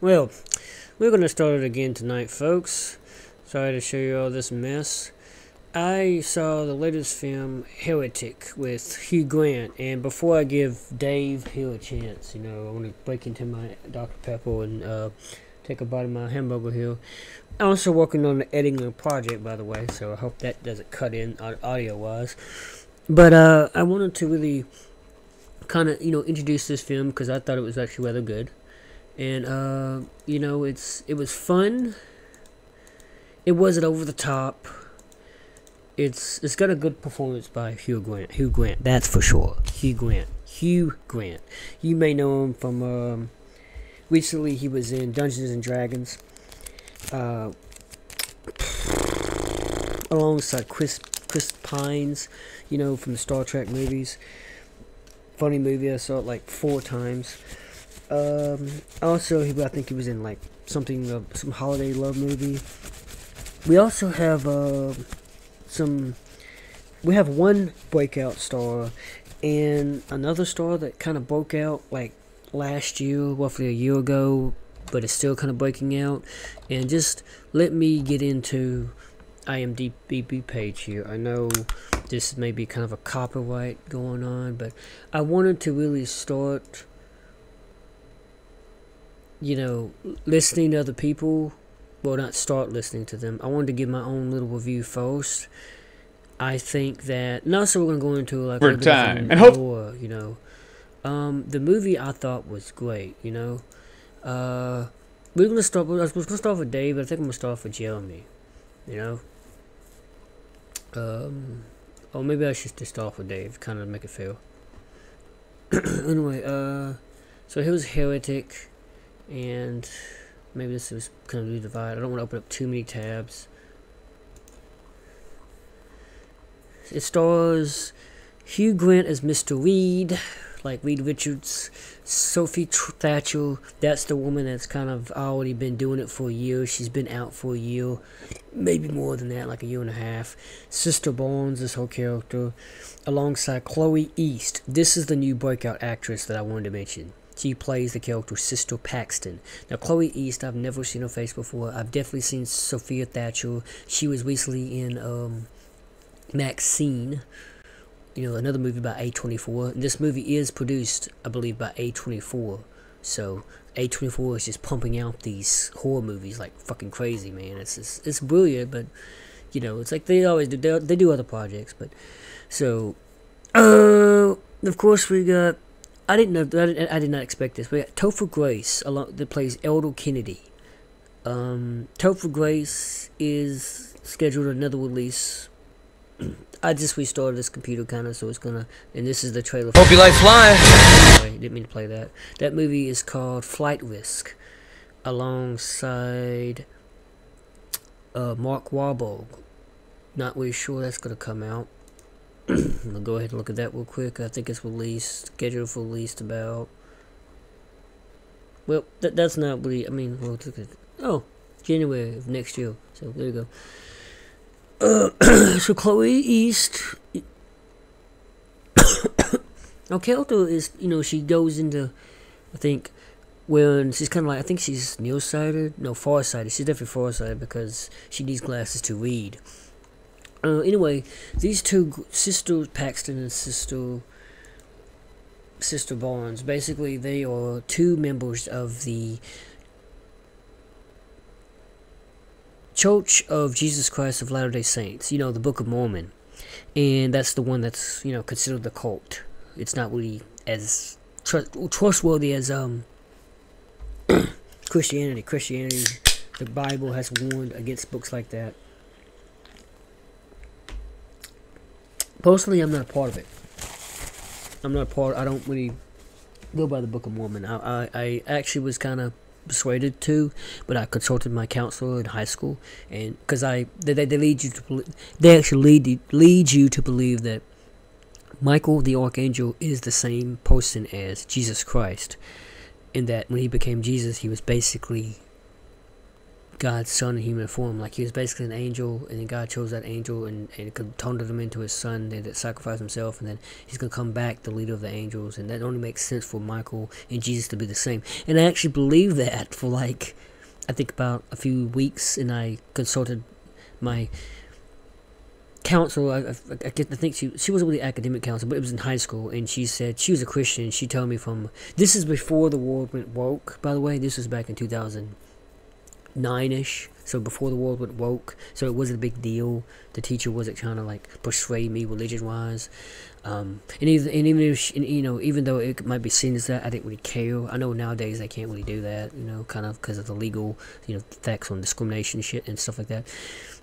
Well, we're going to start it again tonight, folks. Sorry to show you all this mess. I saw the latest film, Heretic, with Hugh Grant, and before I give Dave here a chance, you know, I want to break into my Dr. Pepper and uh, take a bite of my hamburger here. I'm also working on the editing project, by the way, so I hope that doesn't cut in audio-wise. But uh, I wanted to really kind of, you know, introduce this film because I thought it was actually rather good and uh, you know it's it was fun. It wasn't over the top. It's it's got a good performance by Hugh Grant. Hugh Grant, that's for sure. Hugh Grant. Hugh Grant. You may know him from um, recently. He was in Dungeons and Dragons. Uh, alongside Chris Chris Pines, you know from the Star Trek movies. Funny movie. I saw it like four times. Um, also, he, I think he was in like something, uh, some holiday love movie. We also have uh, some. We have one breakout star, and another star that kind of broke out like last year, roughly a year ago, but it's still kind of breaking out. And just let me get into IMDb page here. I know this may be kind of a copyright going on, but I wanted to really start you know, listening to other people, well, not start listening to them. I wanted to give my own little review first. I think that, and also we're going to go into like for time and hope, more, you know. Um, the movie I thought was great, you know. Uh, we're going to start, I was going to start with Dave, but I think I'm going to start with Jeremy, you know. Um, or maybe I should just start with Dave, kind of make it feel. anyway, uh, so he was Heretic and maybe this is kind of divided. I don't want to open up too many tabs. It stars Hugh Grant as Mr. Reed, like Reed Richards. Sophie Thatcher, that's the woman that's kind of already been doing it for a year. She's been out for a year, maybe more than that, like a year and a half. Sister Barnes is her character, alongside Chloe East. This is the new breakout actress that I wanted to mention. She plays the character Sister Paxton. Now, Chloe East, I've never seen her face before. I've definitely seen Sophia Thatcher. She was recently in um, MaXXXine, you know, another movie by A24. This movie is produced, I believe, by A24. So A24 is just pumping out these horror movies like fucking crazy, man. It's just, it's brilliant, but you know, it's like they always do. They, they do other projects, but so uh, of course we got I didn't know. I, didn't, I did not expect this. We got Topher Grace along, that plays Elder Kennedy. Um, Topher Grace is scheduled another release. I just restarted this computer kind of, so it's gonna. And this is the trailer. Hope you like flying. Sorry, didn't mean to play that. That movie is called Flight Risk, alongside uh, Mark Wahlberg. Not really sure that's gonna come out. I'll go ahead and look at that real quick. I think it's released, scheduled for release about. Well, that that's not really. I mean, well, look at oh, January of next year. So there you go. Uh, so Chloe East. now, Kelto is you know she goes into, I think, when she's kind of like I think she's nearsighted, no farsighted. She's definitely farsighted because she needs glasses to read. Uh, anyway, these two sister Paxton and sister sister Barnes, basically they are two members of the Church of Jesus Christ of Latter-day Saints. You know, the Book of Mormon, and that's the one that's you know considered the cult. It's not really as tr trustworthy as um Christianity. Christianity, the Bible has warned against books like that. Personally, I'm not a part of it. I'm not a part. I don't really go by the Book of Mormon. I I, I actually was kind of persuaded to, but I consulted my counselor in high school, and because I they, they lead you to they actually lead lead you to believe that Michael the archangel is the same person as Jesus Christ, in that when he became Jesus, he was basically God's son in human form. Like he was basically an angel, and then God chose that angel and, and turned him into his son that sacrificed himself, and then he's going to come back, the leader of the angels. And that only makes sense for Michael and Jesus to be the same. And I actually believe that for like, I think about a few weeks, and I consulted my counsel. I, I, I, think she she wasn't really academic counsel, but it was in high school, and she said she was a Christian. She told me from this is before the world went woke. By the way, this was back in 2000 nine-ish so before the world went woke so it wasn't a big deal. The teacher wasn't trying to like persuade me religion wise um, and even and even if and, you know even though it might be seen as that I didn't really care. I know nowadays they can't really do that you know kind of because of the legal you know effects on discrimination shit and stuff like that.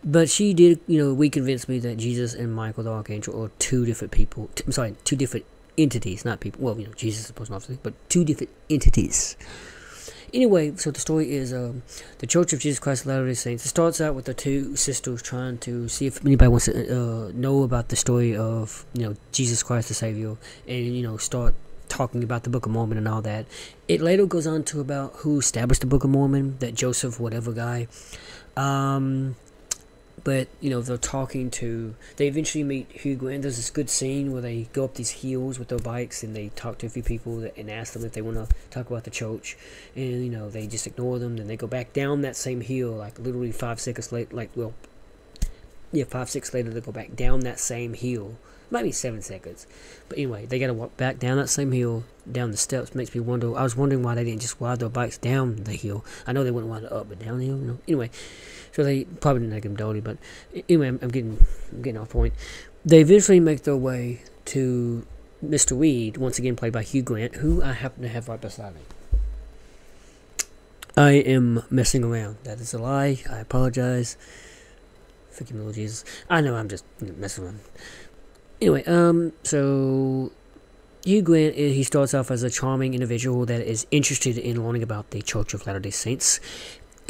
But she did you know we convinced me that Jesus and Michael the Archangel are two different people I'm sorry two different entities not people well you know Jesus is supposed to obviously but two different entities Anyway, so the story is um, the Church of Jesus Christ of Latter-day Saints. It starts out with the two sisters trying to see if anybody wants to uh, know about the story of you know Jesus Christ the Savior, and you know start talking about the Book of Mormon and all that. It later goes on to about who established the Book of Mormon, that Joseph whatever guy. Um, but you know they're talking to they eventually meet Hugh Grant. There's this good scene where they go up these hills with their bikes and they talk to a few people and ask them if they want to talk about the church, and you know they just ignore them. Then they go back down that same hill, like literally five seconds later, like well, yeah, five six later they go back down that same hill. Maybe seven seconds, but anyway, they got to walk back down that same hill, down the steps. Makes me wonder. I was wondering why they didn't just ride their bikes down the hill. I know they wouldn't want it up, but down the hill. You know. Anyway, so they probably didn't make him dirty, but anyway, I'm, I'm getting I'm getting off point. They eventually make their way to Mr. Weed, once again played by Hugh Grant, who I happen to have right beside me. I am messing around. That is a lie. I apologize. Forgive me, Lord Jesus. I know I'm just messing around. Anyway, um, so Hugh Grant, he starts off as a charming individual that is interested in learning about the Church of Latter-day Saints,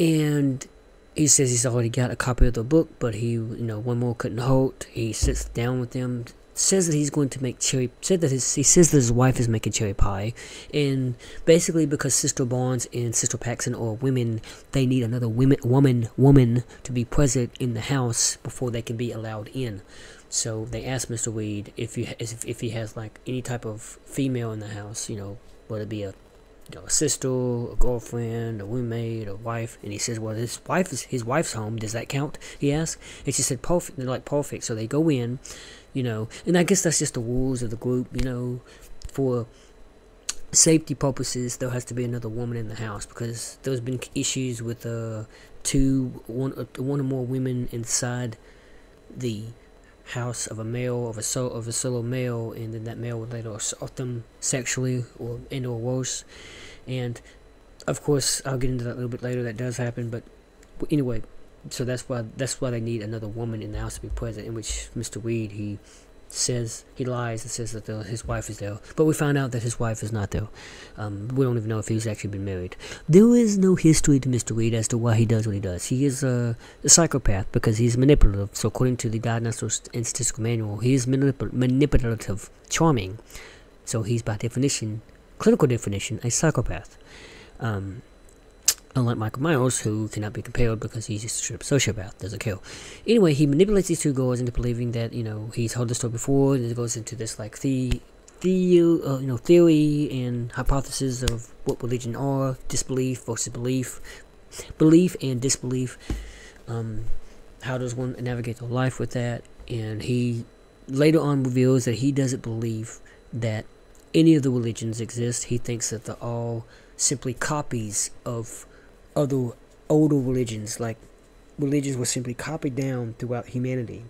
and he says he's already got a copy of the book, but he, you know, one more couldn't hold. He sits down with them, says that he's going to make cherry. Said that his he says that his wife is making cherry pie, and basically because Sister Barnes and Sister Paxton are women, they need another women woman woman to be present in the house before they can be allowed in. So they asked Mr. Weed if if, if he has like any type of female in the house, you know, whether it be a you know, a sister, a girlfriend, a roommate, a wife, and he says, "Well, his wife is his wife's home. Does that count?" He asked, and she said, "Perfect." They're like perfect, so they go in, you know, and I guess that's just the rules of the group, you know, for safety purposes. There has to be another woman in the house because there's been issues with uh two one uh, one or more women inside the house of a male of a so of a solo male and then that male would later assault them sexually or and or worse and of course I'll get into that a little bit later that does happen but anyway so that's why that's why they need another woman in the house to be present in which Mr. Weed he says he lies and says that the, his wife is there, but we found out that his wife is not there. Um, we don't even know if he's actually been married. There is no history to Mr. Weed as to why he does what he does. He is a, a psychopath because he's manipulative. So according to the Diagnostic and Statistical Manual, he is manip manipulative, charming. So he's by definition, clinical definition, a psychopath. Um, Unlike Michael Myers, who cannot be compared because he's a sociopath, doesn't kill. Anyway, he manipulates these two girls into believing that, you know, he's heard the story before, and it goes into this, like, the, the uh, you know, theory and hypothesis of what religion are, disbelief versus belief, belief and disbelief. Um, how does one navigate their life with that? And he later on reveals that he doesn't believe that any of the religions exist. He thinks that they're all simply copies of other older religions, like religions were simply copied down throughout humanity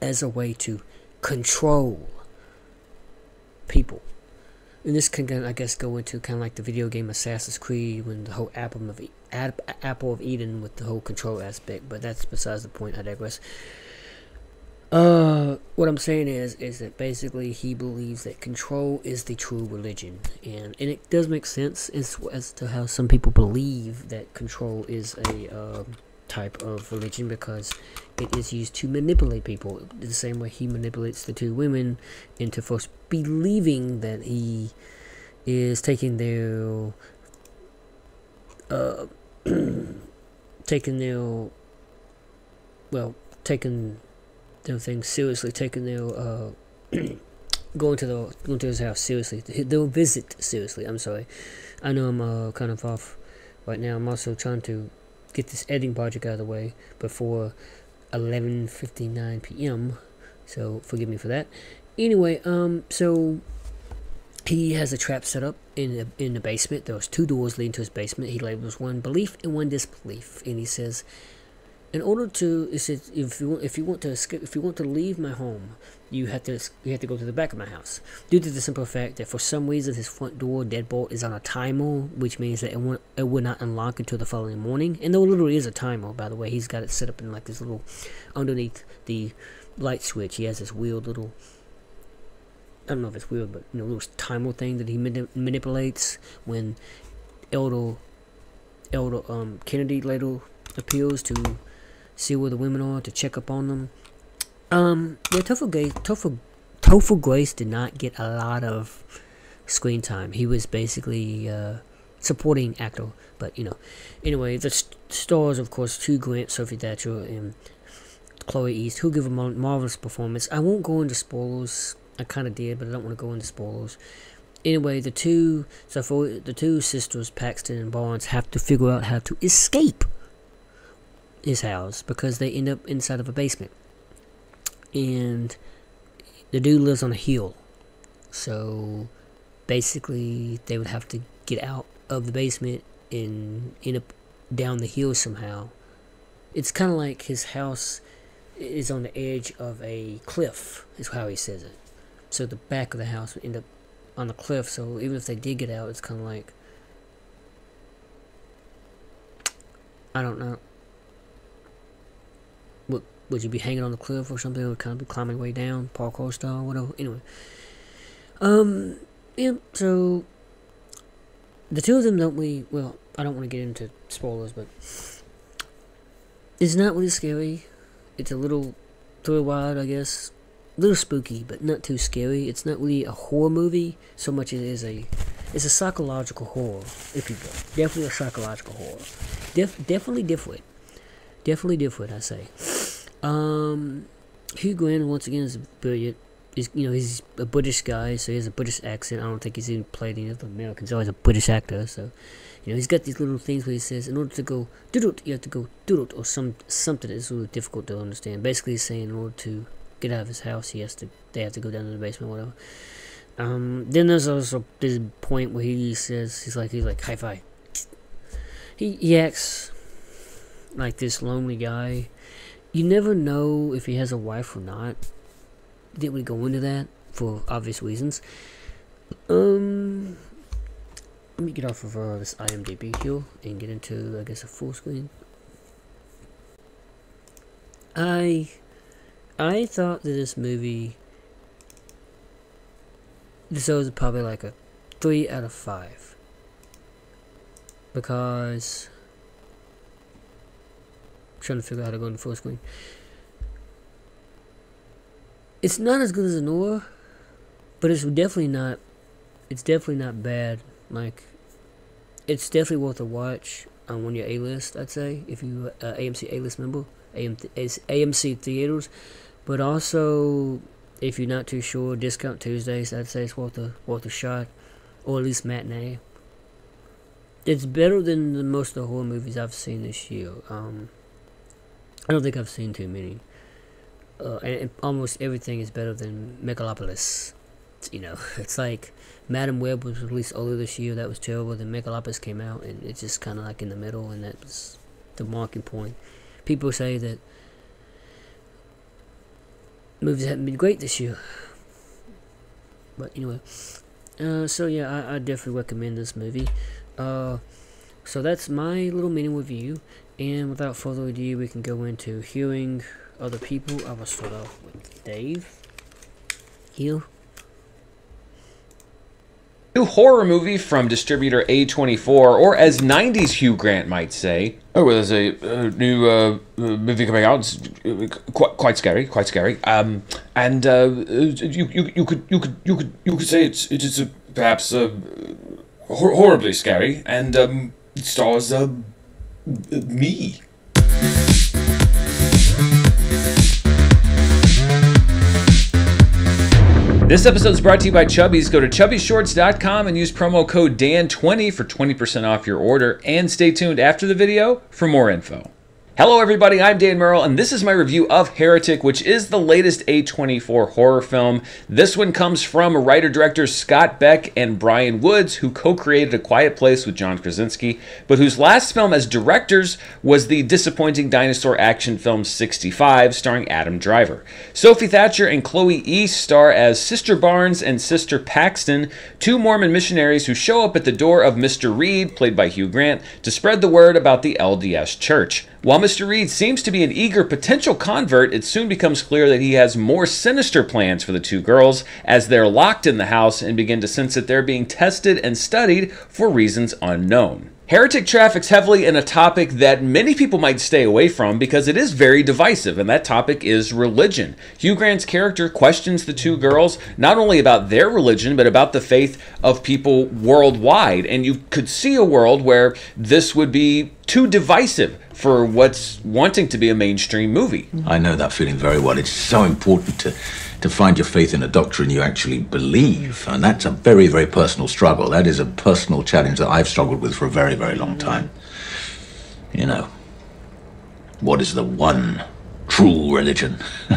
as a way to control people. And this can, I guess, go into kind of like the video game Assassin's Creed when the whole apple of, apple of Eden with the whole control aspect. But that's besides the point. I digress. Uh, what I'm saying is, is that basically he believes that control is the true religion, and and it does make sense as as to how some people believe that control is a uh, type of religion because it is used to manipulate people. The same way he manipulates the two women into first believing that he is taking their uh taking their well taking their things seriously, taking their uh, going to the going to his house seriously. They'll visit seriously. I'm sorry. I know I'm uh, kind of off right now. I'm also trying to get this editing project out of the way before 11:59 p.m. So forgive me for that. Anyway, um, so he has a trap set up in the, in the basement. There's two doors leading to his basement. He labels one belief and one disbelief, and he says, "In order to, he says, if you want, if you want to escape, if you want to leave my home, you have to you have to go to the back of my house. Due to the simple fact that for some reason his front door deadbolt is on a timer, which means that it won't it will not unlock until the following morning. And there literally is a timer, by the way. He's got it set up in like this little underneath the light switch. He has this weird little I don't know if it's weird, but you know, little timer thing that he manip manipulates when Elder Elder um, Kennedy later appeals to see where the women are to check up on them. Um, yeah, Topher Grace, Topher, Topher Grace did not get a lot of screen time. He was basically uh, supporting actor, but you know. Anyway, the st stars, of course, Hugh Grant, Sophie Thatcher, and Chloe East, who give a marvelous performance. I won't go into spoilers I kind of did, but I don't want to go into spoilers. Anyway, the two so for the two sisters, Paxton and Barnes, have to figure out how to escape his house because they end up inside of a basement, and the dude lives on a hill, so basically they would have to get out of the basement and end up down the hill somehow. It's kind of like his house is on the edge of a cliff, is how he says it so the back of the house would end up on the cliff. So even if they did get out, it's kind of like I don't know. Would would you be hanging on the cliff or something, or kind of be climbing way down, parkour style, whatever? Anyway, um, yeah. So the two of them don't we? Well, I don't want to get into spoilers, but it's not really scary. It's a little thrill wild, I guess a little spooky, but not too scary. It's not really a horror movie so much as it is a it's a psychological horror, if you will. Definitely a psychological horror. Def, definitely different. Definitely different, I say. Um, Hugh Grant once again is brilliant. He's you know he's a British guy, so he has a British accent. I don't think he's even played any other Americans. He's always a British actor, so you know he's got these little things where he says, in order to go doodle, you have to go doodle, or some something that's really difficult to understand. Basically, he's saying in order to get out of his house. He has to. They have to go down to the basement, whatever. Um, then there's also this point where he says he's like he's like high five. He he acts like this lonely guy. You never know if he has a wife or not. Didn't we go into that for obvious reasons? Um, let me get off of uh, this IMDb here and get into I guess a full screen. I I thought that this movie this was probably like a 3 out of 5. Because To figure out how to go in the full screen. It's not as good as Anora, but it's definitely not it's definitely not bad. Like it's definitely worth a watch on one of your A list, I'd say, if you uh, AMC A list member, AM, AMC theaters. But also, if you're not too sure, Discount Tuesdays, I'd say it's worth a, worth a shot. Or at least matinee. It's better than the, most of the horror movies I've seen this year. Um, I don't think I've seen too many. Uh, and, and, almost everything is better than Megalopolis. You know, it's like Madame Web was released earlier this year. That was terrible. Then Megalopolis came out, and it's just kind of like in the middle, and that's the marking point. People say that movies haven't been great this year. But anyway, uh, so yeah, I, I, definitely recommend this movie. Uh, so that's my little mini review, and without further ado, we can go into hearing other people. I will start off with Dave. Here new horror movie from distributor A24, or as 90s Hugh Grant might say. Oh, there's a, a new uh, movie coming out. It's uh, quite, quite scary, quite scary. Um, and uh, you, you, you could you could you could you could say it's it is a, perhaps uh, hor- horribly scary, and um, it stars uh, me. This episode is brought to you by Chubbies. Go to chubbyshorts.com and use promo code DAN20 for 20% off your order. And stay tuned after the video for more info. Hello, everybody. I'm Dan Murrell, and this is my review of Heretic, which is the latest A24 horror film. This one comes from writer directors Scott Beck and Bryan Woods, who co created A Quiet Place with John Krasinski, but whose last film as directors was the disappointing dinosaur action film 65, starring Adam Driver. Sophie Thatcher and Chloe East star as Sister Barnes and Sister Paxton, two Mormon missionaries who show up at the door of Mr. Reed, played by Hugh Grant, to spread the word about the LDS Church. While Mr. Reed seems to be an eager potential convert, it soon becomes clear that he has more sinister plans for the two girls as they're locked in the house and begin to sense that they're being tested and studied for reasons unknown. Heretic traffics heavily in a topic that many people might stay away from because it is very divisive, and that topic is religion. Hugh Grant's character questions the two girls not only about their religion, but about the faith of people worldwide. And you could see a world where this would be too divisive for what's wanting to be a mainstream movie. I know that feeling very well. It's so important to to find your faith in a doctrine you actually believe, and that's a very very personal struggle. That is a personal challenge that I've struggled with for a very very long time. You know, what is the one true religion?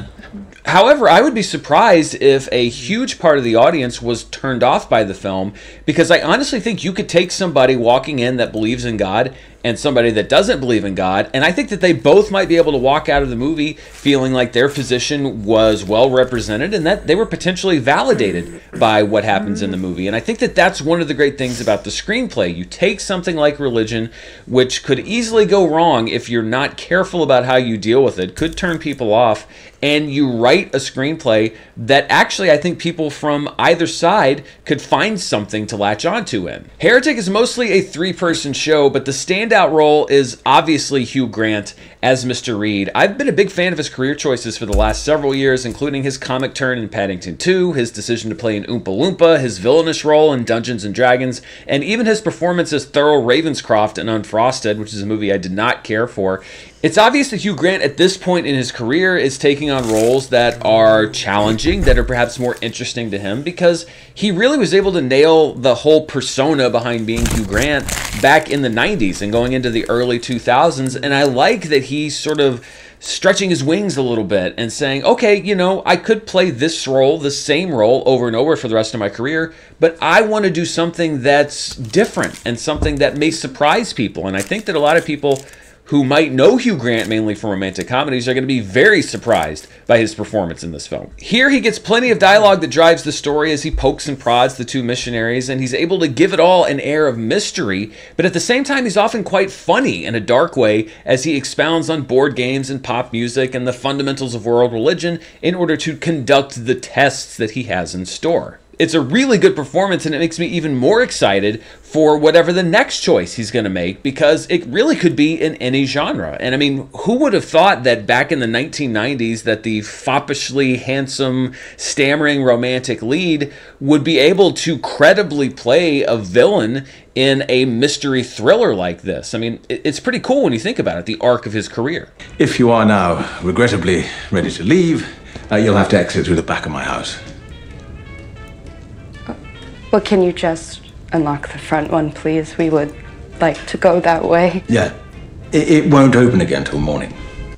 However, I would be surprised if a huge part of the audience was turned off by the film because I honestly think you could take somebody walking in that believes in God and somebody that doesn't believe in God. And I think that they both might be able to walk out of the movie feeling like their position was well represented and that they were potentially validated by what happens in the movie. And I think that that's one of the great things about the screenplay. You take something like religion, which could easily go wrong if you're not careful about how you deal with it, could turn people off, and you write a screenplay that actually I think people from either side could find something to latch onto in. Heretic is mostly a three person show, but the standout role is obviously Hugh Grant as Mr. Reed. I've been a big fan of his career choices for the last several years, including his comic turn in Paddington 2, his decision to play in Oompa Loompa, his villainous role in Dungeons and Dragons, and even his performance as Thurl Ravenscroft in Unfrosted, which is a movie I did not care for. It's obvious that Hugh Grant at this point in his career is taking on roles that are challenging, that are perhaps more interesting to him, because he really was able to nail the whole persona behind being Hugh Grant back in the 90s and going into the early 2000s. And I like that he's sort of stretching his wings a little bit and saying, okay, you know, I could play this role, the same role over and over for the rest of my career, but I want to do something that's different and something that may surprise people. And I think that a lot of people who might know Hugh Grant mainly from romantic comedies are going to be very surprised by his performance in this film. Here he gets plenty of dialogue that drives the story as he pokes and prods the two missionaries, and he's able to give it all an air of mystery, but at the same time, he's often quite funny in a dark way as he expounds on board games and pop music and the fundamentals of world religion in order to conduct the tests that he has in store it's a really good performance and it makes me even more excited for whatever the next choice he's going to make because it really could be in any genre. And I mean, who would have thought that back in the 1990s that the foppishly handsome, stammering romantic lead would be able to credibly play a villain in a mystery thriller like this? I mean, it's pretty cool when you think about it, the arc of his career. If you are now regrettably ready to leave, uh, you'll have to exit through the back of my house. Well, can you just unlock the front one, please? We would like to go that way. Yeah. It, it won't open again till morning.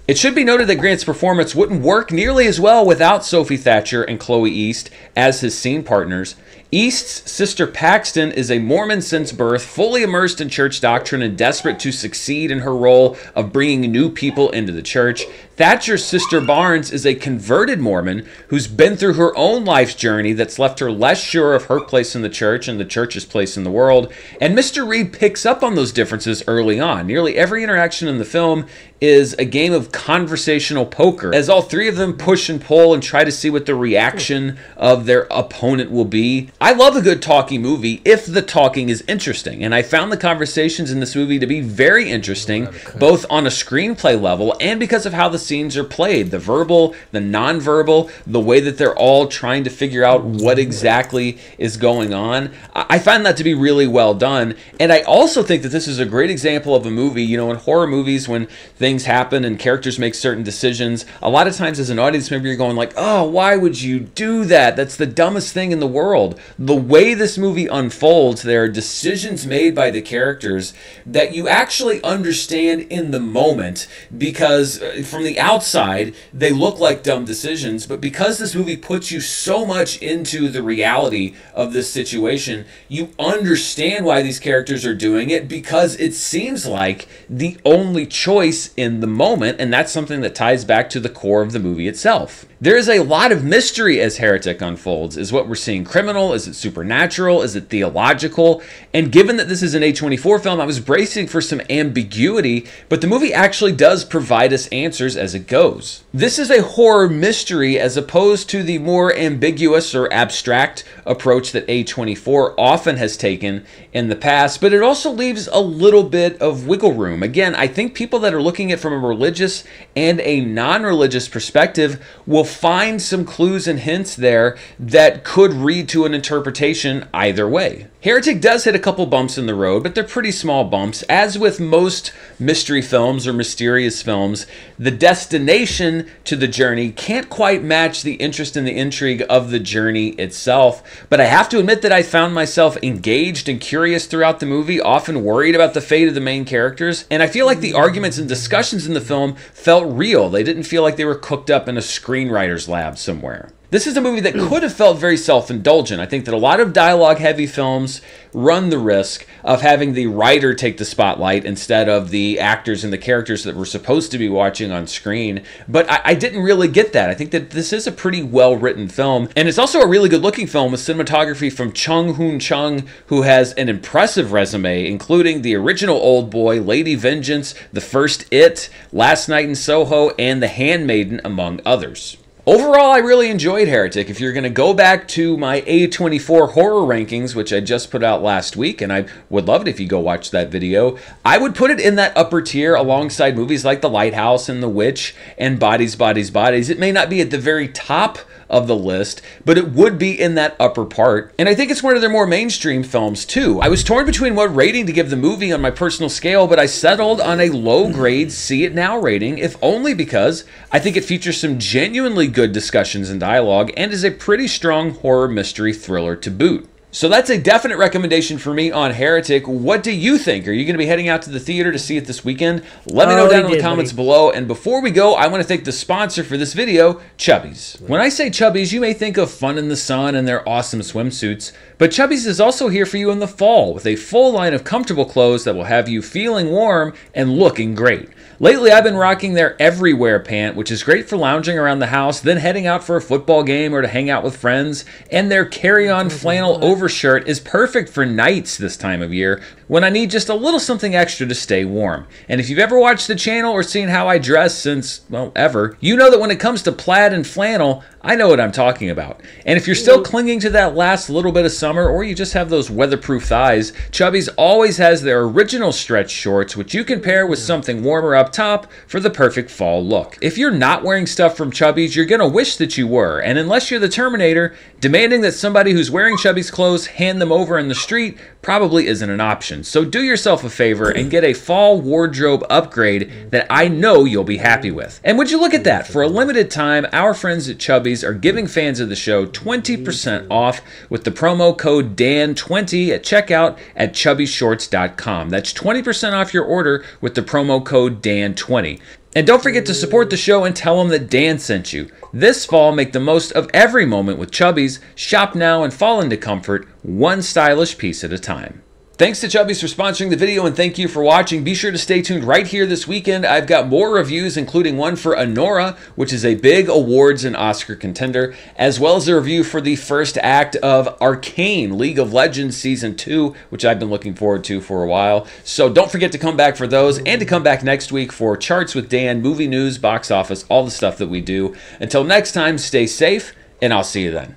It should be noted that Grant's performance wouldn't work nearly as well without Sophie Thatcher and Chloe East as his scene partners. East's sister Paxton is a Mormon since birth, fully immersed in church doctrine and desperate to succeed in her role of bringing new people into the church. Thatcher's sister Barnes is a converted Mormon who's been through her own life's journey that's left her less sure of her place in the church and the church's place in the world. And Mr. Reed picks up on those differences early on. Nearly every interaction in the film is a game of conversational poker as all three of them push and pull and try to see what the reaction of their opponent will be. I love a good talking movie if the talking is interesting, and I found the conversations in this movie to be very interesting, both on a screenplay level and because of how the scenes are played the verbal, the nonverbal, the way that they're all trying to figure out what exactly is going on. I find that to be really well done, and I also think that this is a great example of a movie. You know, in horror movies, when things happen and characters make certain decisions, a lot of times as an audience member, you're going like, "Oh, why would you do that? That's the dumbest thing in the world." The way this movie unfolds, there are decisions made by the characters that you actually understand in the moment because uh, from the outside they look like dumb decisions, but because this movie puts you so much into the reality of this situation, you understand why these characters are doing it because it seems like the only choice in the moment, and that's something that ties back to the core of the movie itself. There is a lot of mystery as Heretic unfolds. Is what we're seeing criminal? Is it supernatural? Is it theological? And given that this is an A24 film, I was bracing for some ambiguity, but the movie actually does provide us answers as it goes. This is a horror mystery as opposed to the more ambiguous or abstract approach that A24 often has taken in the past, but it also leaves a little bit of wiggle room. Again, I think people that are looking at it from a religious and a non religious perspective will find some clues and hints there that could read to an interpretation either way. Heretic does hit a couple bumps in the road, but they're pretty small bumps. As with most mystery films or mysterious films, the destination to the journey can't quite match the interest and the intrigue of the journey itself. But I have to admit that I found myself engaged and curious throughout the movie, often worried about the fate of the main characters. And I feel like the arguments and discussions in the film felt real. They didn't feel like they were cooked up in a screenwriter's lab somewhere. This is a movie that could have felt very self indulgent. I think that a lot of dialogue heavy films run the risk of having the writer take the spotlight instead of the actors and the characters that we're supposed to be watching on screen. But I, I didn't really get that. I think that this is a pretty well written film. And it's also a really good looking film with cinematography from Chung Hoon Chung, who has an impressive resume, including the original Old Boy, Lady Vengeance, The First It, Last Night in Soho, and The Handmaiden, among others. Overall, I really enjoyed Heretic. If you're going to go back to my A24 horror rankings, which I just put out last week, and I would love it if you go watch that video, I would put it in that upper tier alongside movies like The Lighthouse and The Witch and Bodies, Bodies, Bodies. It may not be at the very top of the list, but it would be in that upper part. And I think it's one of their more mainstream films, too. I was torn between what rating to give the movie on my personal scale, but I settled on a low grade See It Now rating, if only because I think it features some genuinely good discussions and dialogue and is a pretty strong horror mystery thriller to boot. So that's a definite recommendation for me on Heretic. What do you think? Are you going to be heading out to the theater to see it this weekend? Let me know Already down in the comments buddy. below. And before we go, I want to thank the sponsor for this video, Chubbies. When I say Chubbies, you may think of fun in the sun and their awesome swimsuits, but Chubbies is also here for you in the fall with a full line of comfortable clothes that will have you feeling warm and looking great. Lately, I've been rocking their Everywhere pant, which is great for lounging around the house, then heading out for a football game or to hang out with friends. And their carry on flannel overshirt is perfect for nights this time of year when I need just a little something extra to stay warm. And if you've ever watched the channel or seen how I dress since, well, ever, you know that when it comes to plaid and flannel, I know what I'm talking about. And if you're still clinging to that last little bit of summer or you just have those weatherproof thighs, Chubbies always has their original stretch shorts, which you can pair with something warmer up top for the perfect fall look. If you're not wearing stuff from Chubbies, you're gonna wish that you were. And unless you're the Terminator, demanding that somebody who's wearing Chubbies clothes hand them over in the street probably isn't an option. So do yourself a favor and get a fall wardrobe upgrade that I know you'll be happy with. And would you look at that? For a limited time, our friends at Chubbies are giving fans of the show 20% off with the promo code DAN20 at checkout at chubbyshorts.com. That's 20% off your order with the promo code DAN20. And don't forget to support the show and tell them that Dan sent you. This fall, make the most of every moment with Chubbies. Shop now and fall into comfort, one stylish piece at a time. Thanks to Chubbies for sponsoring the video and thank you for watching. Be sure to stay tuned right here this weekend. I've got more reviews, including one for Anora, which is a big awards and Oscar contender, as well as a review for the first act of Arcane League of Legends Season 2, which I've been looking forward to for a while. So don't forget to come back for those and to come back next week for Charts with Dan, movie news, box office, all the stuff that we do. Until next time, stay safe, and I'll see you then.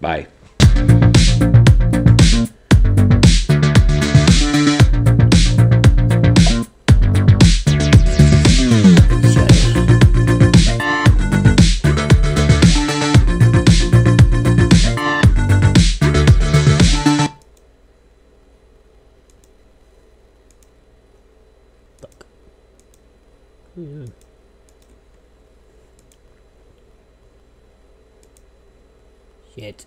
Bye. Shit.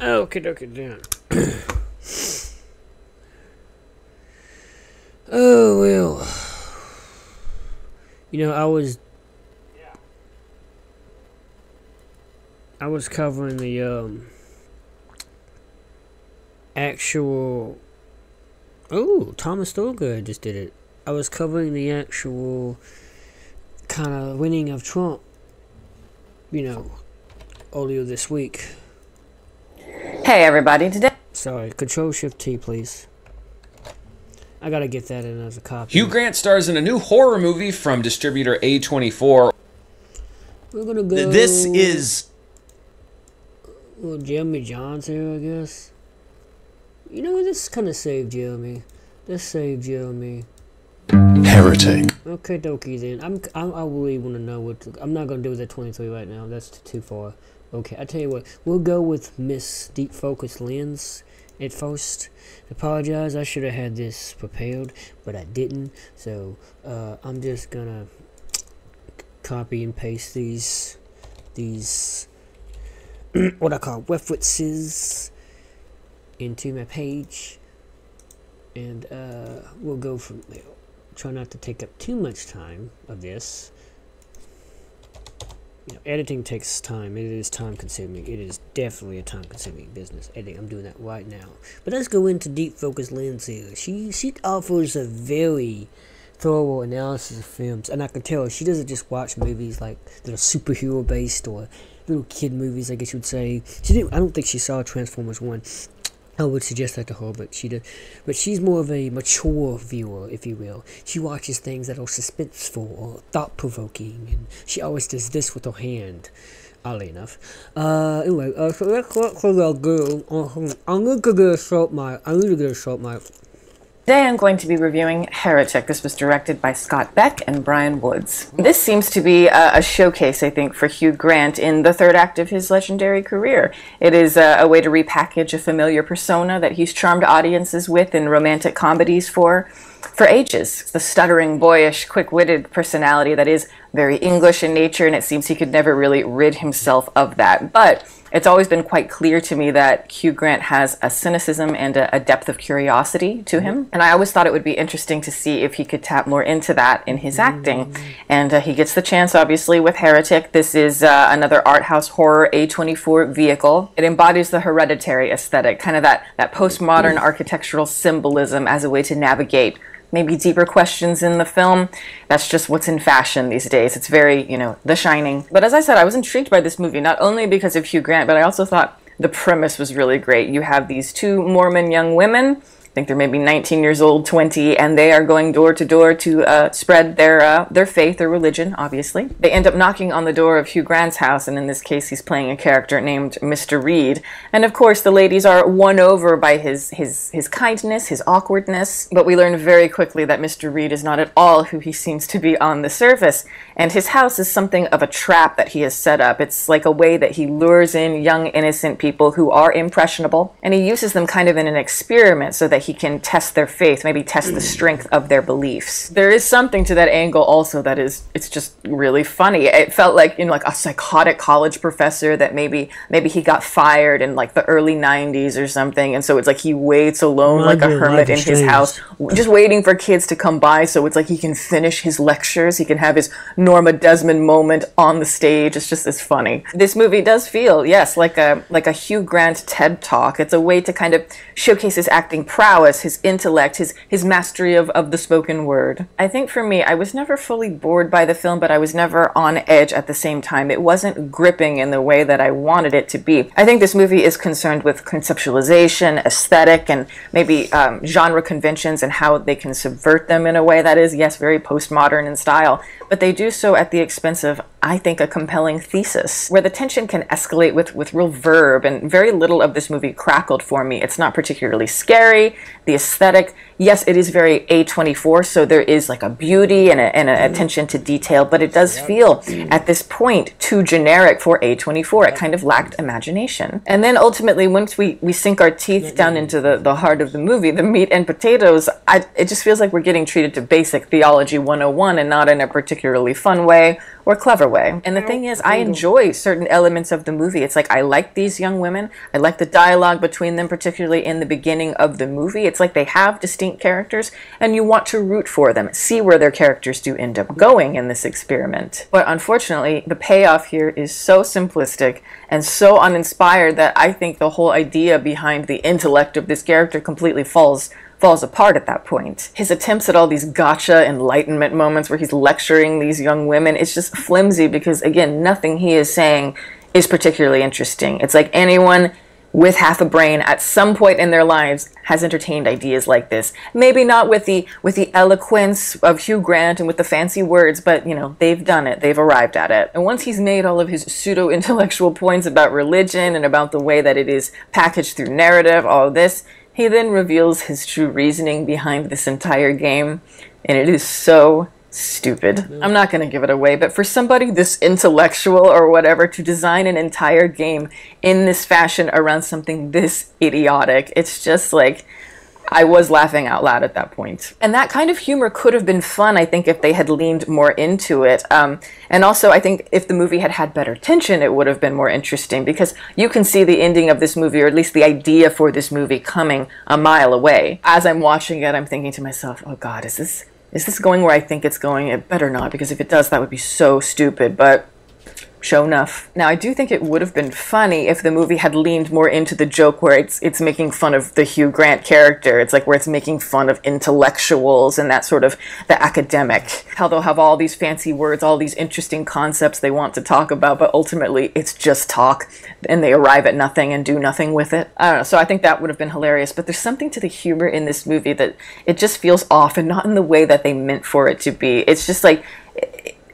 Okay, okay, down. oh well. You know, I was Yeah. I was covering the um actual Oh, Thomas Thorgood just did it. I was covering the actual kind of winning of Trump, you know, earlier this week. Hey everybody, today Sorry, Control Shift T, please. I gotta get that in as a copy. Hugh Grant stars in a new horror movie from distributor A24. We're gonna go. This is Well, Jeremy Jahns here, I guess. You know, this kind of saved Jeremy. This saved Jeremy. Heretic. Okay, dokie then. I'm, I'm I really want to know what. To, I'm not gonna do with the 23 right now. That's too far. Okay, I tell you what. We'll go with Miss Deep Focus Lens at first. Apologize. I should have had this prepared, but I didn't. So uh, I'm just gonna copy and paste these these what I call references into my page, and uh, we'll go from there. Try not to take up too much time of this. You know, editing takes time. It is time consuming. It is definitely a time consuming business. Editing. I'm doing that right now. But let's go into deep focus lens here. She she offers a very thorough analysis of films, and I can tell she doesn't just watch movies like that are superhero based or little kid movies. I guess you would say. She didn't. I don't think she saw Transformers one. I would suggest that to her, but she did. But she's more of a mature viewer, if you will. She watches things that are suspenseful or thought provoking, and she always does this with her hand. Oddly enough. Uh, anyway, uh, so let's let's go. Uh, I'm gonna get a mic. I'm gonna get a short mic. Today I'm going to be reviewing Heretic. This was directed by Scott Beck and Bryan Woods. This seems to be a, a showcase, I think, for Hugh Grant in the third act of his legendary career. It is a, a way to repackage a familiar persona that he's charmed audiences with in romantic comedies for for ages. The stuttering, boyish, quick-witted personality that is very English in nature, and it seems he could never really rid himself of that. But it's always been quite clear to me that Hugh Grant has a cynicism and a, a, depth of curiosity to him. And I always thought it would be interesting to see if he could tap more into that in his acting. And uh, he gets the chance, obviously, with Heretic. This is uh, another art house horror A24 vehicle. It embodies the hereditary aesthetic, kind of that, that postmodern architectural symbolism as a way to navigate maybe deeper questions in the film. That's just what's in fashion these days. It's very, you know, The Shining. But as I said, I was intrigued by this movie, not only because of Hugh Grant, but I also thought the premise was really great. You have these two Mormon young women. Think they're maybe 19 years old, 20, and they are going door to door to uh, spread their uh, their faith or religion. Obviously, they end up knocking on the door of Hugh Grant's house, and in this case, he's playing a character named Mr. Reed. And of course, the ladies are won over by his his his kindness, his awkwardness. But we learn very quickly that Mr. Reed is not at all who he seems to be on the surface, and his house is something of a trap that he has set up. It's like a way that he lures in young innocent people who are impressionable, and he uses them kind of in an experiment so that he can test their faith, maybe test the strength of their beliefs. There is something to that angle also that is it's just really funny. It felt like you know like a psychotic college professor that maybe maybe he got fired in like the early 90s or something and so it's like he waits alone like a hermit in his house just waiting for kids to come by so it's like he can finish his lectures, he can have his Norma Desmond moment on the stage. It's just as funny. This movie does feel, yes, like a like a Hugh Grant TED talk. It's a way to kind of showcase his acting prowess, his intellect, his his mastery of, of the spoken word. I think for me, I was never fully bored by the film, but I was never on edge at the same time. It wasn't gripping in the way that I wanted it to be. I think this movie is concerned with conceptualization, aesthetic, and maybe um, genre conventions and how they can subvert them in a way that is, yes, very postmodern in style, but they do so at the expense of I think, a compelling thesis where the tension can escalate with, with real verb, and very little of this movie crackled for me. It's not particularly scary. The aesthetic, yes, it is very A24, so there is like a beauty and, a, and a mm-hmm. attention to detail, but it does feel at this point too generic for A24. It kind of lacked imagination. And then ultimately, once we, we sink our teeth mm-hmm. down into the, the heart of the movie, the meat and potatoes, I, it just feels like we're getting treated to basic theology 101 and not in a particularly fun way or clever way. And the thing is, I enjoy certain elements of the movie. It's like I like these young women. I like the dialogue between them, particularly in the beginning of the movie. It's like they have distinct characters and you want to root for them, see where their characters do end up going in this experiment. But unfortunately, the payoff here is so simplistic and so uninspired that I think the whole idea behind the intellect of this character completely falls falls apart at that point. His attempts at all these gotcha enlightenment moments where he's lecturing these young women, it's just flimsy because, again, nothing he is saying is particularly interesting. It's like anyone with half a brain at some point in their lives has entertained ideas like this. Maybe not with the with the eloquence of Hugh Grant and with the fancy words, but you know, they've done it. They've arrived at it. And once he's made all of his pseudo-intellectual points about religion and about the way that it is packaged through narrative, all of this, he then reveals his true reasoning behind this entire game, and it is so stupid. Mm-hmm. I'm not going to give it away, but for somebody this intellectual or whatever to design an entire game in this fashion around something this idiotic, it's just like I was laughing out loud at that point. And that kind of humor could have been fun, I think, if they had leaned more into it. Um, and also, I think if the movie had had better tension, it would have been more interesting because you can see the ending of this movie, or at least the idea for this movie, coming a mile away. As I'm watching it, I'm thinking to myself, oh God, is this. Is this going where I think it's going? It better not, because if it does, that would be so stupid. But show enough. Now, I do think it would have been funny if the movie had leaned more into the joke where it's it's making fun of the Hugh Grant character. It's like where it's making fun of intellectuals and that sort of the academic. How they'll have all these fancy words, all these interesting concepts they want to talk about, but ultimately it's just talk and they arrive at nothing and do nothing with it. I don't know. So I think that would have been hilarious, but there's something to the humor in this movie that it just feels off and not in the way that they meant for it to be. It's just like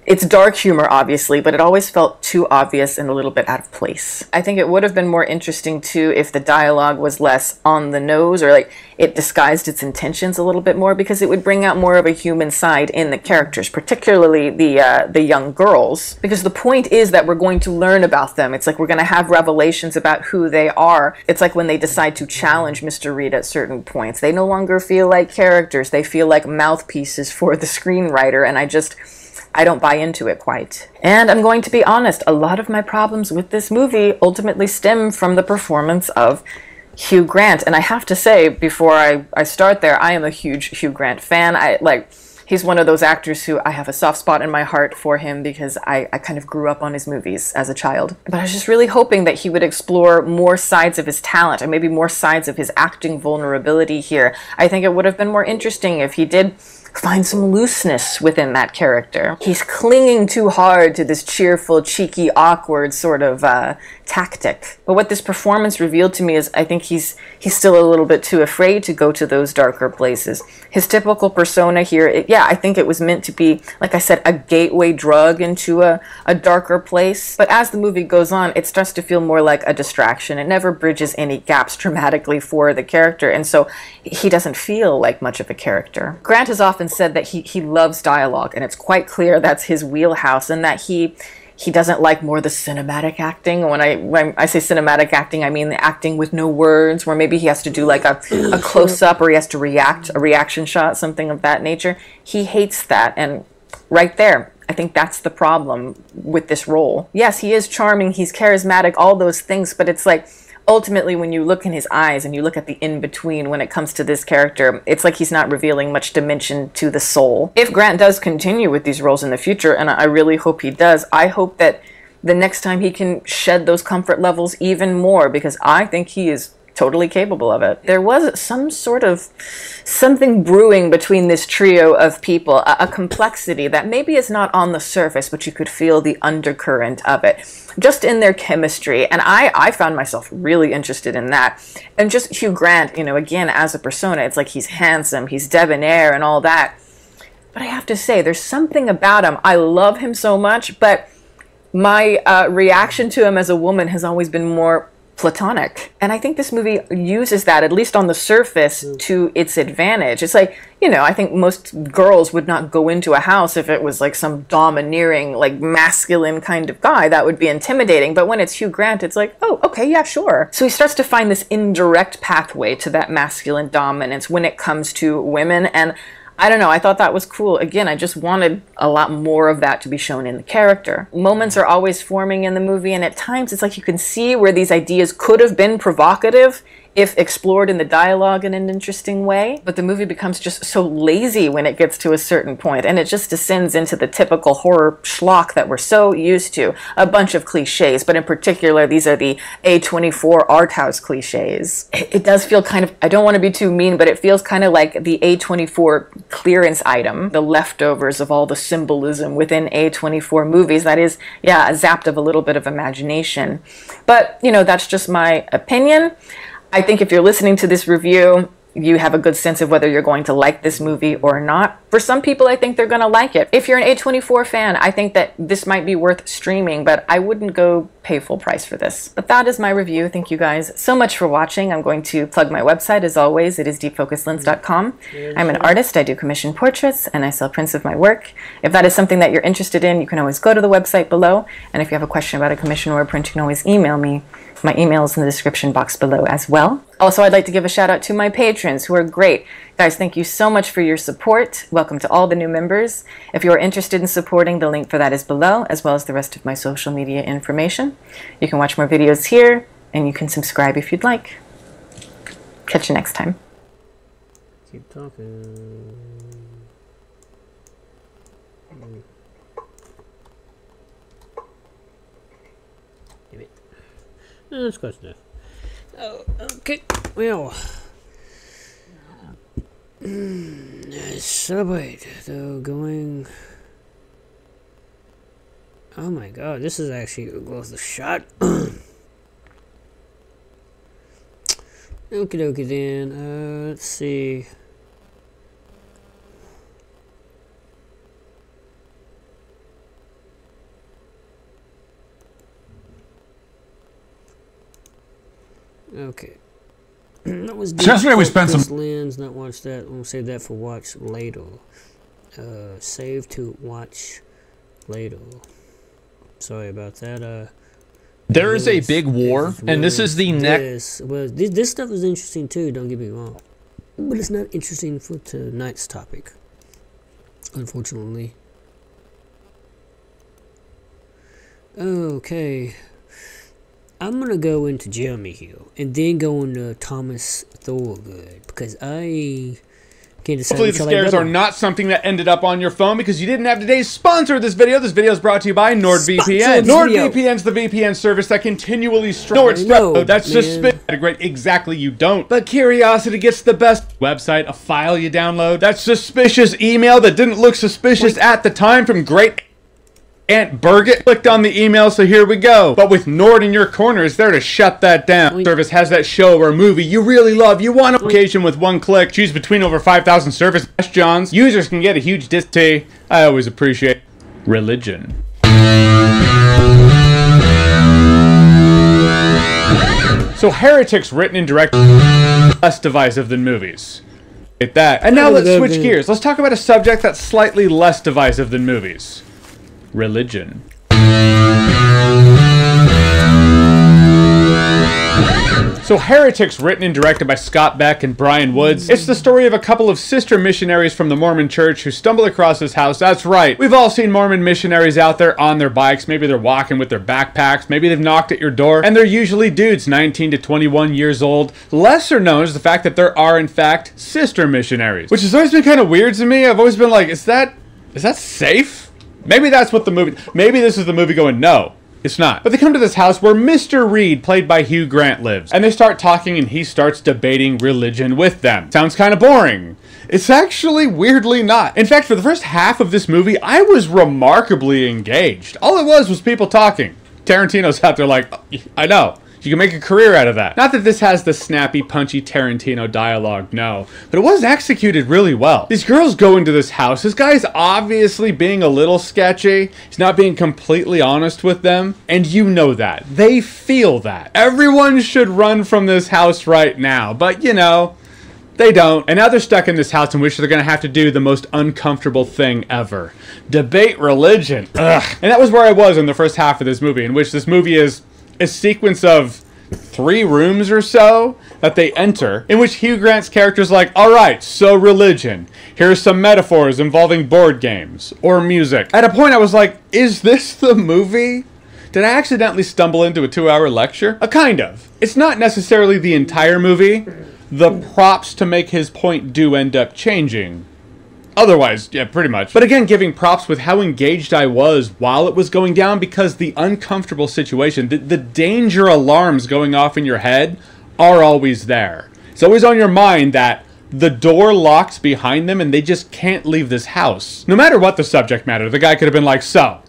it's dark humor, obviously, but it always felt too obvious and a little bit out of place. I think it would have been more interesting too if the dialogue was less on the nose or like it disguised its intentions a little bit more because it would bring out more of a human side in the characters, particularly the uh, the young girls. Because the point is that we're going to learn about them. It's like we're going to have revelations about who they are. It's like when they decide to challenge Mr. Reed at certain points. They no longer feel like characters. They feel like mouthpieces for the screenwriter, and I just I don't buy into it quite. And I'm going to be honest, a lot of my problems with this movie ultimately stem from the performance of Hugh Grant. And I have to say, before I, I start there, I am a huge Hugh Grant fan. I like he's one of those actors who I have a soft spot in my heart for him because I, I kind of grew up on his movies as a child. But I was just really hoping that he would explore more sides of his talent and maybe more sides of his acting vulnerability here. I think it would have been more interesting if he did find some looseness within that character. He's clinging too hard to this cheerful, cheeky, awkward sort of uh, tactic. But what this performance revealed to me is I think he's he's still a little bit too afraid to go to those darker places. His typical persona here, it, yeah, I think it was meant to be, like I said, a gateway drug into a, a darker place. But as the movie goes on, it starts to feel more like a distraction. It never bridges any gaps dramatically for the character, and so he doesn't feel like much of a character. Grant has often said that he, he loves dialogue, and it's quite clear that's his wheelhouse, and that he he doesn't like more the cinematic acting. When I when I say cinematic acting, I mean the acting with no words, where maybe he has to do like a, a close up or he has to react, a reaction shot, something of that nature. He hates that, and right there, I think that's the problem with this role. Yes, he is charming, he's charismatic, all those things, but it's like ultimately when you look in his eyes and you look at the in between when it comes to this character it's like he's not revealing much dimension to the soul. If grant does continue with these roles in the future and i really hope he does i hope that the next time he can shed those comfort levels even more because i think he is totally capable of it. There was some sort of something brewing between this trio of people, a, a, complexity that maybe is not on the surface, but you could feel the undercurrent of it, just in their chemistry. And I, I found myself really interested in that. And just Hugh Grant, you know, again, as a persona, it's like he's handsome, he's debonair, and all that. But I have to say, there's something about him. I love him so much, but my uh, reaction to him as a woman has always been more platonic. And I think this movie uses that, at least on the surface, mm. to its advantage. It's like, you know, I think most girls would not go into a house if it was like some domineering, like masculine kind of guy. That would be intimidating. But when it's Hugh Grant, it's like, oh, okay, yeah, sure. So he starts to find this indirect pathway to that masculine dominance when it comes to women. And I don't know, I thought that was cool. Again, I just wanted a lot more of that to be shown in the character. Moments are always forming in the movie, and at times it's like you can see where these ideas could have been provocative if explored in the dialogue in an interesting way. But the movie becomes just so lazy when it gets to a certain point, and it just descends into the typical horror schlock that we're so used to. A bunch of cliches, but in particular, these are the A24 art house cliches. It, does feel kind of, I don't want to be too mean, but it feels kind of like the A24 clearance item, the leftovers of all the symbolism within A24 movies. That is, yeah, zapped of a little bit of imagination. But, you know, that's just my opinion. I think if you're listening to this review, you have a good sense of whether you're going to like this movie or not. For some people, I think they're going to like it. If you're an A24 fan, I think that this might be worth streaming, but I wouldn't go pay full price for this. But that is my review. Thank you guys so much for watching. I'm going to plug my website as always. It is deepfocuslens.com. I'm an artist. I do commission portraits and I sell prints of my work. If that is something that you're interested in, you can always go to the website below. And if you have a question about a commission or a print, you can always email me. My email is in the description box below as well. Also, I'd like to give a shout out to my patrons who are great. Guys, thank you so much for your support. Welcome to all the new members. If you are interested in supporting, the link for that is below, as well as the rest of my social media information. You can watch more videos here, and you can subscribe if you'd like. Catch you next time. Keep talking. That's close enough. Oh, okay. Well. Mm, celebrate. Though going. Oh my god, this is actually worth a shot. Okie dokie then. Uh, let's see. Okay. that was So yesterday we spent some- Focus lens. Not watch that. We'll save that for watch later. Uh, save to watch later. Sorry about that. Uh. There is a big war, as and this is the next. This, well, this, this stuff is interesting too. Don't get me wrong, but it's not interesting for tonight's topic. Unfortunately. Okay, I'm gonna go into Jeremy Hill and then go into Thomas Thorgood because I can't decide. Hopefully the scares are not something that ended up on your phone because you didn't have today's sponsor of this video. This video is brought to you by NordVPN. Sponsor of this video. NordVPN's the VPN service that continually know, No, that's man. suspicious. Great, exactly. You don't. But curiosity gets the best website. A file you download. That suspicious email that didn't look suspicious at the time from Great. Aunt Birgit clicked on the email, so here we go. But with Nord in your corner, it's there to shut that down. Service has that show or movie you really love. You want a location with one click. Choose between over 5,000 service Johns. Users can get a huge discount. I always appreciate religion. So Heretics written and directed less divisive than movies. Get that. And now let's switch gears. Let's talk about a subject that's slightly less divisive than movies. Religion. So Heretics written and directed by Scott Beck and Bryan Woods. It's the story of a couple of sister missionaries from the Mormon church who stumble across this house. That's right. We've all seen Mormon missionaries out there on their bikes. Maybe they're walking with their backpacks. Maybe they've knocked at your door. And they're usually dudes 19 to 21 years old. Lesser known is the fact that there are in fact sister missionaries. Which has always been kind of weird to me. I've always been like, is that is that safe? Maybe that's what the movie. Maybe this is the movie going, no, it's not. But they come to this house where Mr. Reed, played by Hugh Grant, lives. And they start talking and he starts debating religion with them. Sounds kind of boring. It's actually weirdly not. In fact, for the first half of this movie, I was remarkably engaged. All it was was people talking. Tarantino's out there like, oh, I know. You can make a career out of that. Not that this has the snappy, punchy Tarantino dialogue, no. But it was executed really well. These girls go into this house. This guy's obviously being a little sketchy. He's not being completely honest with them. And you know that. They feel that. Everyone should run from this house right now. But, you know, they don't. And now they're stuck in this house in which they're going to have to do the most uncomfortable thing ever debate religion. Ugh. And that was where I was in the first half of this movie, in which this movie is a sequence of three rooms or so that they enter, in which Hugh Grant's character is like, all right, so religion. Here's some metaphors involving board games or music. At a point, I was like, is this the movie? Did I accidentally stumble into a two hour lecture? A kind of. It's not necessarily the entire movie. The props to make his point do end up changing. Otherwise, yeah, pretty much. But again, giving props with how engaged I was while it was going down because the uncomfortable situation, the, the danger alarms going off in your head are always there. It's always on your mind that the door locks behind them and they just can't leave this house. No matter what the subject matter, the guy could have been like, so,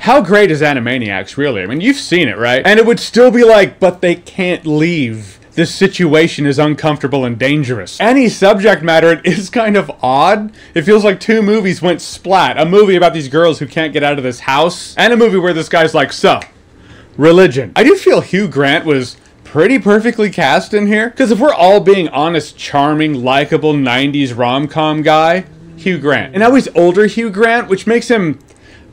how great is Animaniacs, really? I mean, you've seen it, right? And it would still be like, but they can't leave. This situation is uncomfortable and dangerous. Any subject matter is kind of odd. It feels like two movies went splat. A movie about these girls who can't get out of this house, and a movie where this guy's like, so, religion. I do feel Hugh Grant was pretty perfectly cast in here. Because if we're all being honest, charming, likable 90s rom com guy, Hugh Grant. And now he's older Hugh Grant, which makes him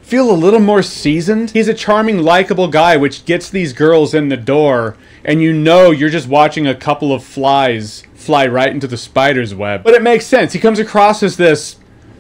feel a little more seasoned. He's a charming, likable guy, which gets these girls in the door, and you know you're just watching a couple of flies fly right into the spider's web. But it makes sense. He comes across as this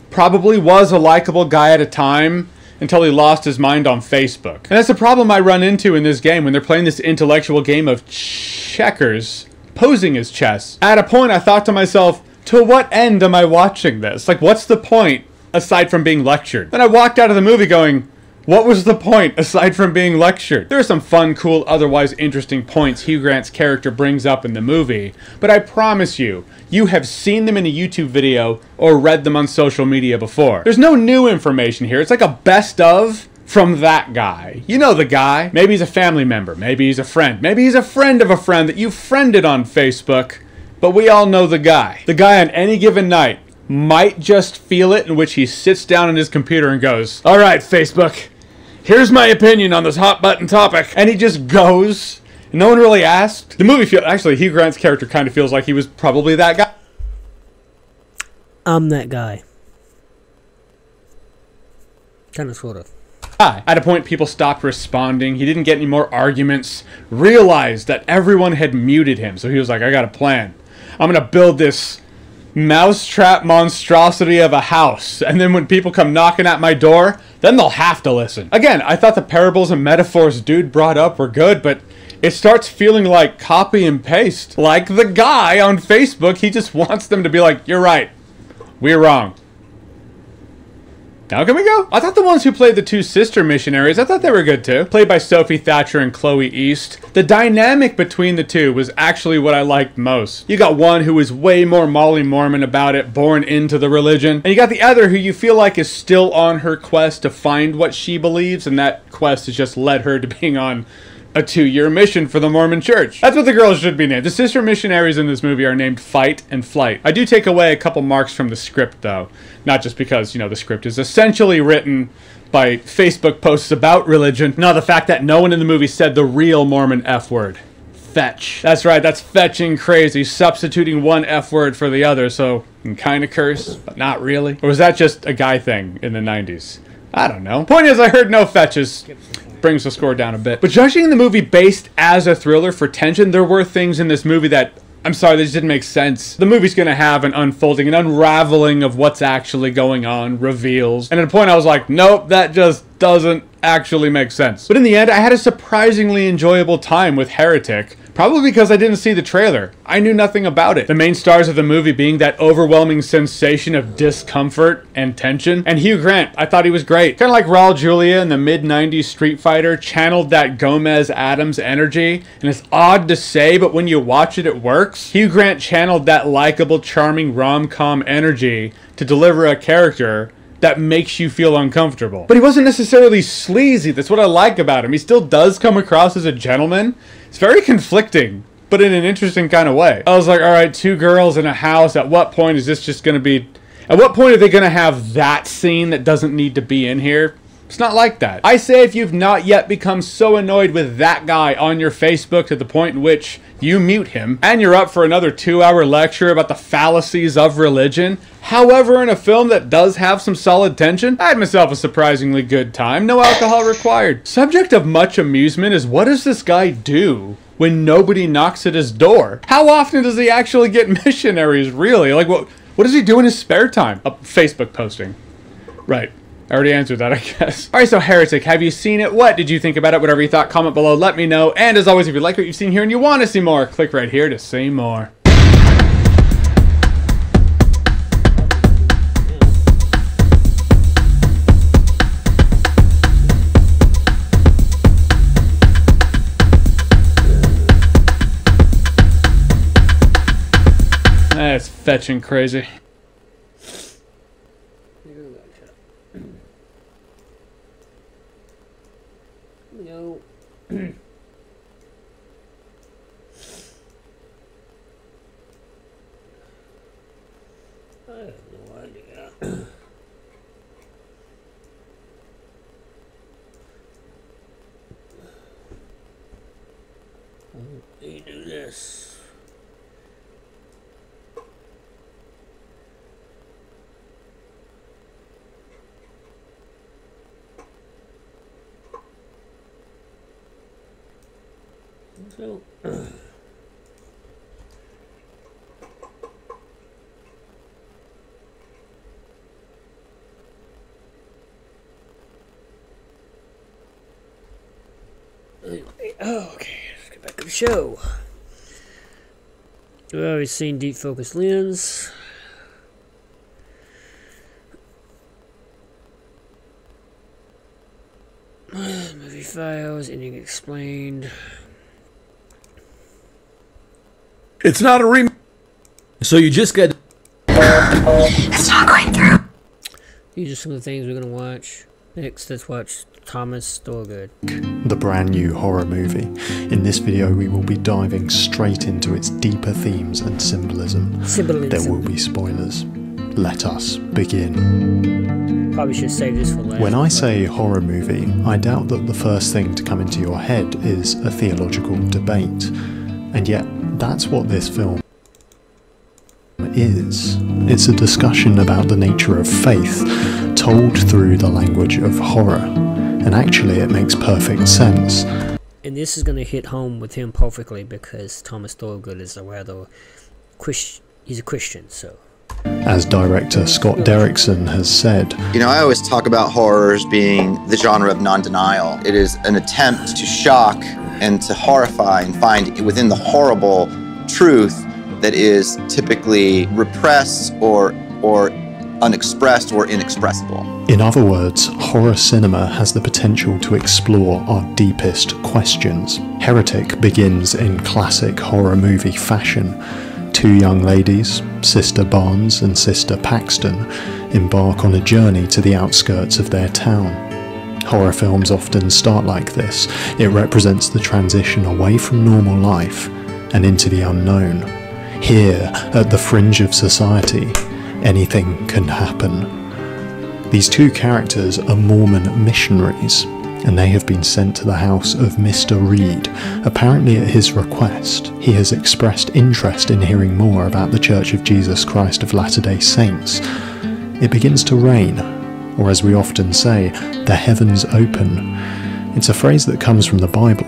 probably was a likable guy at a time until he lost his mind on Facebook. And that's the problem I run into in this game when they're playing this intellectual game of checkers, posing as chess. At a point, I thought to myself, to what end am I watching this? Like, what's the point aside from being lectured? Then I walked out of the movie going, what was the point aside from being lectured? There are some fun, cool, otherwise interesting points Hugh Grant's character brings up in the movie, but I promise you, you have seen them in a YouTube video or read them on social media before. There's no new information here. It's like a best of from that guy. You know the guy. Maybe he's a family member. Maybe he's a friend. Maybe he's a friend of a friend that you friended on Facebook. But we all know the guy. The guy on any given night might just feel it in which he sits down on his computer and goes, All right, Facebook, here's my opinion on this hot button topic. And he just goes. No one really asked. The movie feel actually Hugh Grant's character kind of feels like he was probably that guy. I'm that guy. Kind of, sort of. guy. At a point, people stopped responding. He didn't get any more arguments. Realized that everyone had muted him, so he was like, "I got a plan. I'm gonna build this mousetrap monstrosity of a house, and then when people come knocking at my door, then they'll have to listen." Again, I thought the parables and metaphors dude brought up were good, but it starts feeling like copy and paste. Like the guy on Facebook, he just wants them to be like, "You're right. We're wrong." Now can we go? I thought the ones who played the two sister missionaries, I thought they were good too. Played by Sophie Thatcher and Chloe East. The dynamic between the two was actually what I liked most. You got one who was way more Molly Mormon about it, born into the religion, and you got the other who you feel like is still on her quest to find what she believes, and that quest has just led her to being on a two year mission for the Mormon Church. That's what the girls should be named. The sister missionaries in this movie are named Fight and Flight. I do take away a couple marks from the script, though. Not just because, you know, the script is essentially written by Facebook posts about religion. No, the fact that no one in the movie said the real Mormon F word. Fetch. That's right, that's fetching crazy, substituting one F word for the other, so can kind of curse, but not really. Or was that just a guy thing in the 90s? I don't know. Point is, I heard no fetches brings the score down a bit. But judging the movie based as a thriller for tension, there were things in this movie that I'm sorry, just didn't make sense. The movie's gonna have an unfolding, an unraveling of what's actually going on, reveals. And at a point I was like, nope, that just doesn't actually make sense. But in the end, I had a surprisingly enjoyable time with Heretic. Probably because I didn't see the trailer. I knew nothing about it. The main stars of the movie being that overwhelming sensation of discomfort and tension. And Hugh Grant, I thought he was great. Kind of like Raul Julia in the mid 90s Street Fighter, channeled that Gomez Addams energy. And it's odd to say, but when you watch it, it works. Hugh Grant channeled that likable, charming rom com energy to deliver a character that makes you feel uncomfortable. But he wasn't necessarily sleazy. That's what I like about him. He still does come across as a gentleman. It's very conflicting, but in an interesting kind of way. I was like, all right, two girls in a house. At what point is this just going to be. At what point are they going to have that scene that doesn't need to be in here? It's not like that. I say if you've not yet become so annoyed with that guy on your Facebook to the point in which you mute him, and you're up for another two hour lecture about the fallacies of religion. However, in a film that does have some solid tension, I had myself a surprisingly good time. No alcohol required. Subject of much amusement is what does this guy do? When nobody knocks at his door, how often does he actually get missionaries? Really, like what? What does he do in his spare time? Uh, Facebook posting, right? I already answered that, I guess. Alright, so Heretic, have you seen it? What did you think about it? Whatever you thought, comment below, let me know. And as always, if you like what you've seen here and you want to see more, click right here to see more. That's fetching crazy. No. I have no idea. You do this. So, oh, okay, let's get back to the show. We've seen deep focus lens. Movie files, ending explained. It's not a rem. So you just get. It's not going through. These are some of the things we're gonna watch. Next, let's watch Thomas Storgood. the brand new horror movie. In this video, we will be diving straight into its deeper themes and symbolism. Symbolism. There will be spoilers. Let us begin. Probably should save this for last. When I say horror movie, I doubt that the first thing to come into your head is a theological debate. And yet, that's what this film is. It's a discussion about the nature of faith, told through the language of horror. And actually, it makes perfect sense. and this is gonna hit home with him perfectly because Thomas Thorgood is a rather he's a Christian, so As director Scott Derrickson has said, You know, I always talk about horrors being the genre of non denial. It is an attempt to shock and to horrify and find within the horrible truth that is typically repressed or, or unexpressed or inexpressible. in other words, horror cinema has the potential to explore our deepest questions. Heretic begins in classic horror movie fashion. Two young ladies, Sister Barnes and Sister Paxton, embark on a journey to the outskirts of their town. Horror films often start like this. It represents the transition away from normal life and into the unknown. Here, at the fringe of society, anything can happen. These two characters are Mormon missionaries, and they have been sent to the house of Mr. Reed. Apparently, at his request, he has expressed interest in hearing more about the Church of Jesus Christ of Latter day Saints. It begins to rain, or as we often say, the heavens open. It's a phrase that comes from the Bible.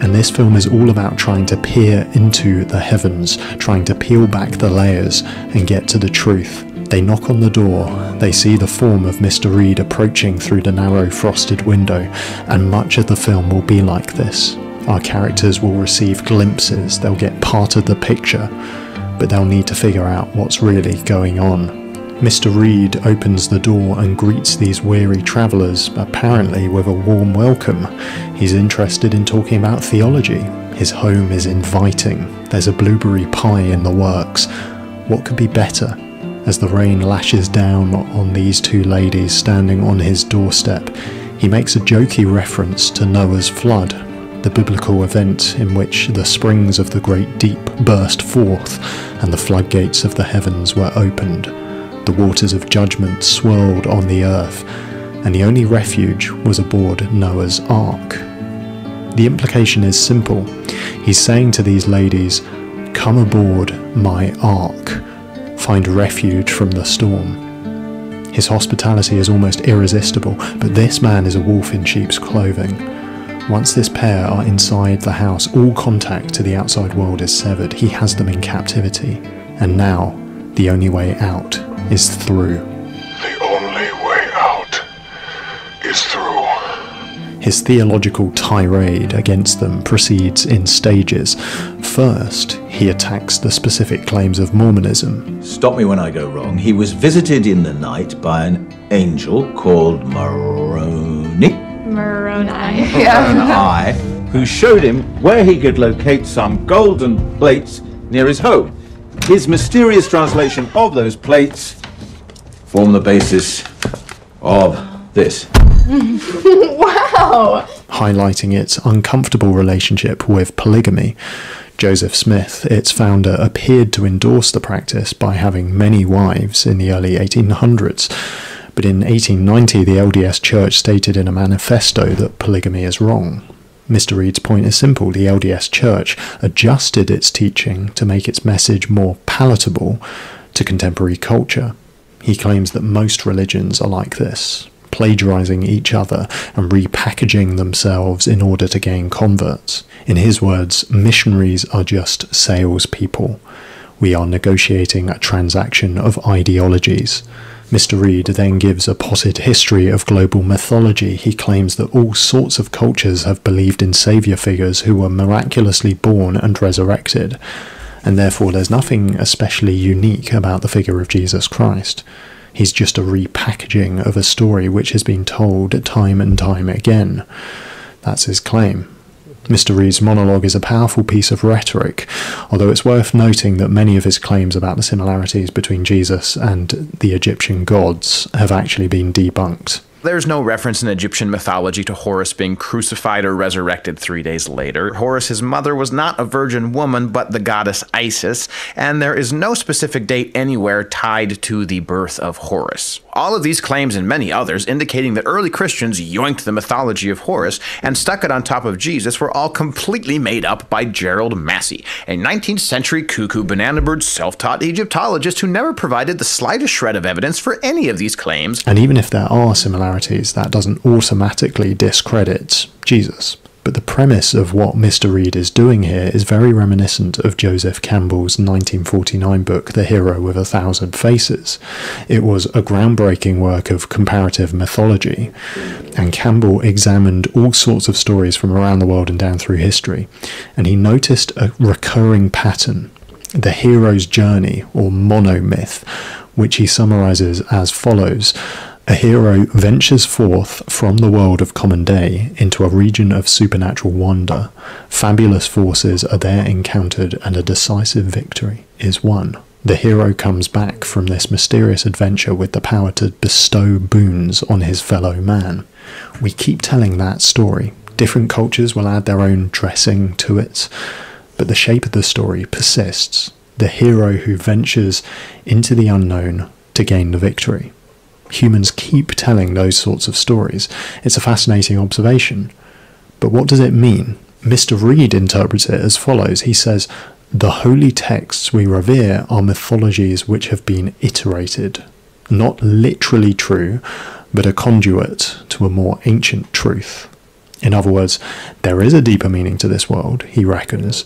And this film is all about trying to peer into the heavens, trying to peel back the layers and get to the truth. They knock on the door, they see the form of Mr. Reed approaching through the narrow frosted window, and much of the film will be like this. Our characters will receive glimpses, they'll get part of the picture, but they'll need to figure out what's really going on. Mr. Reed opens the door and greets these weary travellers, apparently with a warm welcome. He's interested in talking about theology. His home is inviting. There's a blueberry pie in the works. What could be better? As the rain lashes down on these two ladies standing on his doorstep, he makes a jokey reference to Noah's flood, the biblical event in which the springs of the great deep burst forth and the floodgates of the heavens were opened. The waters of judgment swirled on the earth, and the only refuge was aboard Noah's ark. The implication is simple. He's saying to these ladies, Come aboard my ark, find refuge from the storm. His hospitality is almost irresistible, but this man is a wolf in sheep's clothing. Once this pair are inside the house, all contact to the outside world is severed. He has them in captivity. And now, the only way out is through. The only way out is through. His theological tirade against them proceeds in stages. First, he attacks the specific claims of Mormonism. Stop me when I go wrong. He was visited in the night by an angel called Moroni. Moroni. Moroni, who showed him where he could locate some golden plates near his home. His mysterious translation of those plates form the basis of this. wow. highlighting its uncomfortable relationship with polygamy. Joseph Smith, its founder, appeared to endorse the practice by having many wives in the early 1800s. But in 1890, the LDS Church stated in a manifesto that polygamy is wrong. Mr. Reed's point is simple the LDS Church adjusted its teaching to make its message more palatable to contemporary culture. He claims that most religions are like this, plagiarizing each other and repackaging themselves in order to gain converts. In his words, missionaries are just salespeople. We are negotiating a transaction of ideologies. Mr. Reed then gives a potted history of global mythology. He claims that all sorts of cultures have believed in saviour figures who were miraculously born and resurrected, and therefore there's nothing especially unique about the figure of Jesus Christ. He's just a repackaging of a story which has been told time and time again. That's his claim. Mr. Reed's monologue is a powerful piece of rhetoric, although it's worth noting that many of his claims about the similarities between Jesus and the Egyptian gods have actually been debunked. There's no reference in Egyptian mythology to Horus being crucified or resurrected three days later. Horus, his mother, was not a virgin woman, but the goddess Isis, and there is no specific date anywhere tied to the birth of Horus. All of these claims and many others indicating that early Christians yoinked the mythology of Horus and stuck it on top of Jesus were all completely made up by Gerald Massey, a 19th century cuckoo banana bird self taught Egyptologist who never provided the slightest shred of evidence for any of these claims. And even if there are similarities, that doesn't automatically discredit Jesus. But the premise of what Mr. Reed is doing here is very reminiscent of Joseph Campbell's 1949 book, The Hero with a Thousand Faces. It was a groundbreaking work of comparative mythology, and Campbell examined all sorts of stories from around the world and down through history, and he noticed a recurring pattern the hero's journey, or monomyth, which he summarizes as follows. A hero ventures forth from the world of common day into a region of supernatural wonder. Fabulous forces are there encountered, and a decisive victory is won. The hero comes back from this mysterious adventure with the power to bestow boons on his fellow man. We keep telling that story. Different cultures will add their own dressing to it, but the shape of the story persists. The hero who ventures into the unknown to gain the victory humans keep telling those sorts of stories. It's a fascinating observation. But what does it mean? Mr. Reed interprets it as follows He says, The holy texts we revere are mythologies which have been iterated, not literally true, but a conduit to a more ancient truth. In other words, there is a deeper meaning to this world, he reckons.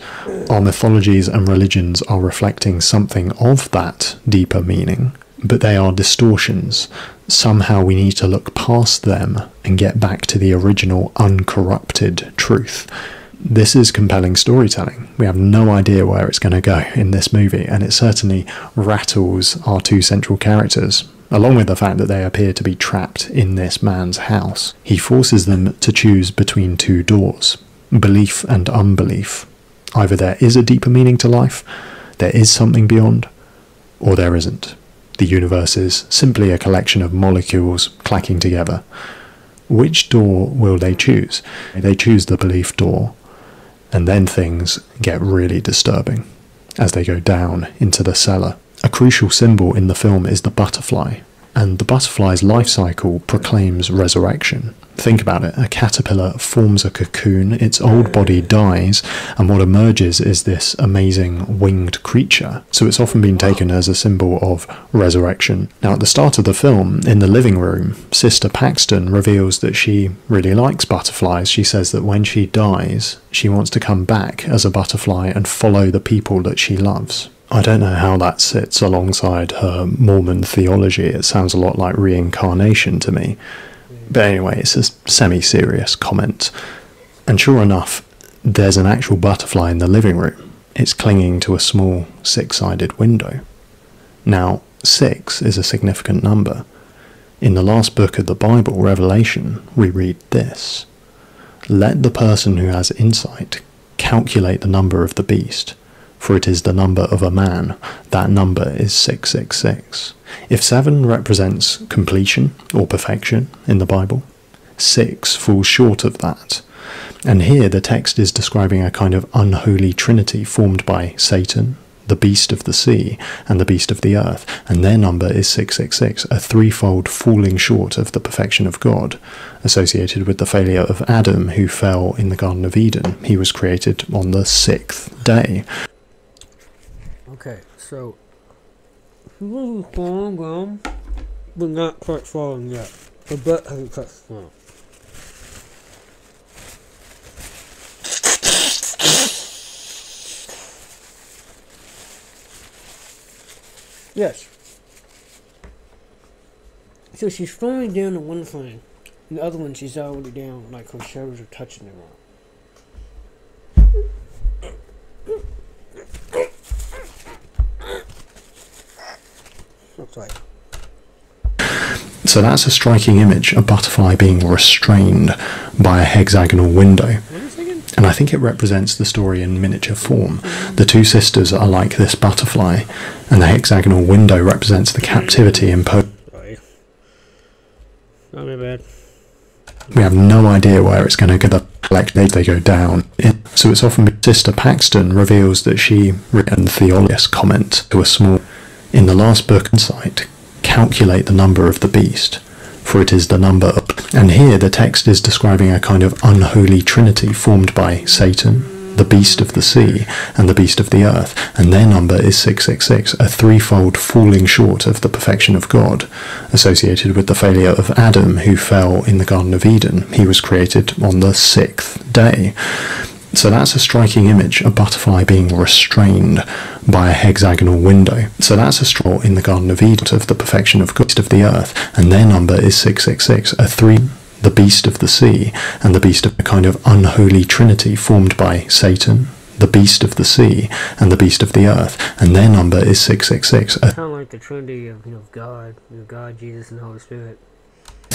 Our mythologies and religions are reflecting something of that deeper meaning, but they are distortions. Somehow we need to look past them and get back to the original uncorrupted truth. This is compelling storytelling. We have no idea where it's going to go in this movie, and it certainly rattles our two central characters, along with the fact that they appear to be trapped in this man's house. He forces them to choose between two doors belief and unbelief. Either there is a deeper meaning to life, there is something beyond, or there isn't. The universe is simply a collection of molecules clacking together. Which door will they choose? They choose the belief door, and then things get really disturbing as they go down into the cellar. A crucial symbol in the film is the butterfly, and the butterfly's life cycle proclaims resurrection. Think about it a caterpillar forms a cocoon, its old body dies, and what emerges is this amazing winged creature. So it's often been taken as a symbol of resurrection. Now, at the start of the film, in the living room, Sister Paxton reveals that she really likes butterflies. She says that when she dies, she wants to come back as a butterfly and follow the people that she loves. I don't know how that sits alongside her Mormon theology. It sounds a lot like reincarnation to me. But anyway, it's a semi serious comment. And sure enough, there's an actual butterfly in the living room. It's clinging to a small six sided window. Now, six is a significant number. In the last book of the Bible, Revelation, we read this Let the person who has insight calculate the number of the beast, for it is the number of a man. That number is 666. If 7 represents completion or perfection in the Bible, 6 falls short of that. And here the text is describing a kind of unholy trinity formed by Satan, the beast of the sea, and the beast of the earth, and their number is 666, a threefold falling short of the perfection of God, associated with the failure of Adam, who fell in the Garden of Eden. He was created on the sixth day. So this is falling down, but not quite falling yet. The butt hasn't touched ground. Yes. So she's falling down on one thing, and the other one she's already down, like her shoulders are touching the ground. Looks like. So that's a striking image, a butterfly being restrained by a hexagonal window. And I think it represents the story in miniature form. The two sisters are like this butterfly, and the hexagonal window represents the captivity imposed. Sorry. Not my bad. We have no idea where it's going to go. The collect they go down. It- so it's often Sister Paxton reveals that she written Theolius comment to a small in the last book insight calculate the number of the beast for it is the number of and here the text is describing a kind of unholy trinity formed by Satan the beast of the sea and the beast of the earth and their number is 666 a threefold falling short of the perfection of God associated with the failure of Adam who fell in the garden of Eden. He was created on the sixth day so that's a striking image, a butterfly being restrained by a hexagonal window. So that's a straw in the Garden of Eden of the perfection of God of the earth, and their number is 666, a three the beast of the sea, and the beast of a kind of unholy trinity formed by Satan, the beast of the sea, and the beast of the earth, and their number is 666, a Kind of like the Trinity of you know God, you know, God, Jesus, and the Holy Spirit.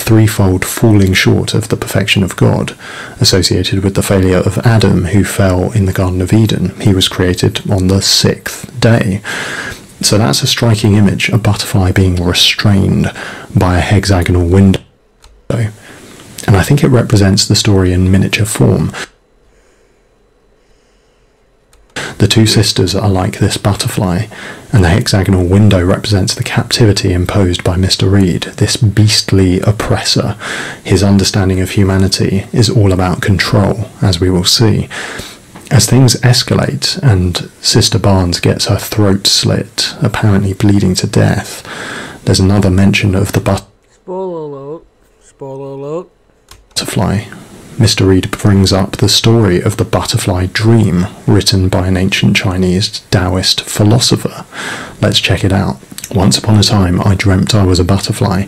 Threefold falling short of the perfection of God, associated with the failure of Adam, who fell in the Garden of Eden. He was created on the sixth day. So that's a striking image, a butterfly being restrained by a hexagonal window. And I think it represents the story in miniature form. The two sisters are like this butterfly, and the hexagonal window represents the captivity imposed by Mr. Reed, this beastly oppressor. His understanding of humanity is all about control, as we will see. As things escalate and Sister Barnes gets her throat slit, apparently bleeding to death, there's another mention of the but- Spoiler alert. Spoiler alert. butterfly. Mr. Reed brings up the story of the butterfly dream written by an ancient Chinese Taoist philosopher. Let's check it out. Once upon a time, I dreamt I was a butterfly,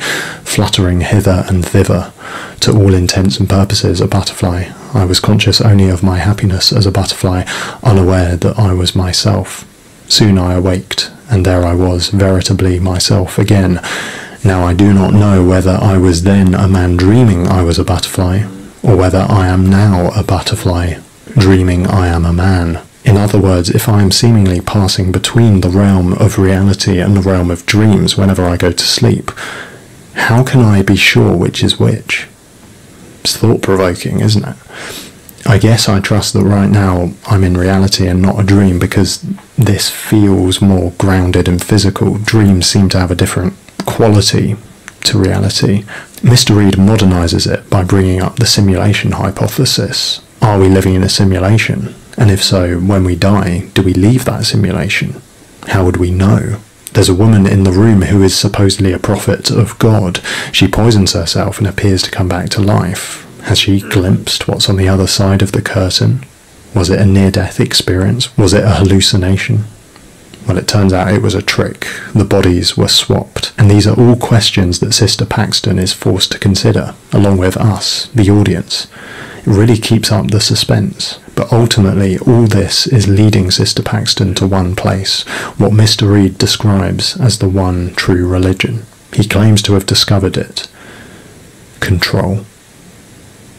fluttering hither and thither. To all intents and purposes, a butterfly. I was conscious only of my happiness as a butterfly, unaware that I was myself. Soon I awaked, and there I was, veritably myself again. Now I do not know whether I was then a man dreaming I was a butterfly, or whether I am now a butterfly, dreaming I am a man. In other words, if I am seemingly passing between the realm of reality and the realm of dreams whenever I go to sleep, how can I be sure which is which? It's thought provoking, isn't it? I guess I trust that right now I'm in reality and not a dream because this feels more grounded and physical. Dreams seem to have a different quality to reality. Mr. Reed modernizes it by bringing up the simulation hypothesis. Are we living in a simulation? And if so, when we die, do we leave that simulation? How would we know? There's a woman in the room who is supposedly a prophet of God. She poisons herself and appears to come back to life. Has she glimpsed what's on the other side of the curtain? Was it a near death experience? Was it a hallucination? Well, it turns out it was a trick. The bodies were swapped. And these are all questions that Sister Paxton is forced to consider, along with us, the audience. It really keeps up the suspense. But ultimately, all this is leading Sister Paxton to one place, what Mr. Reed describes as the one true religion. He claims to have discovered it control.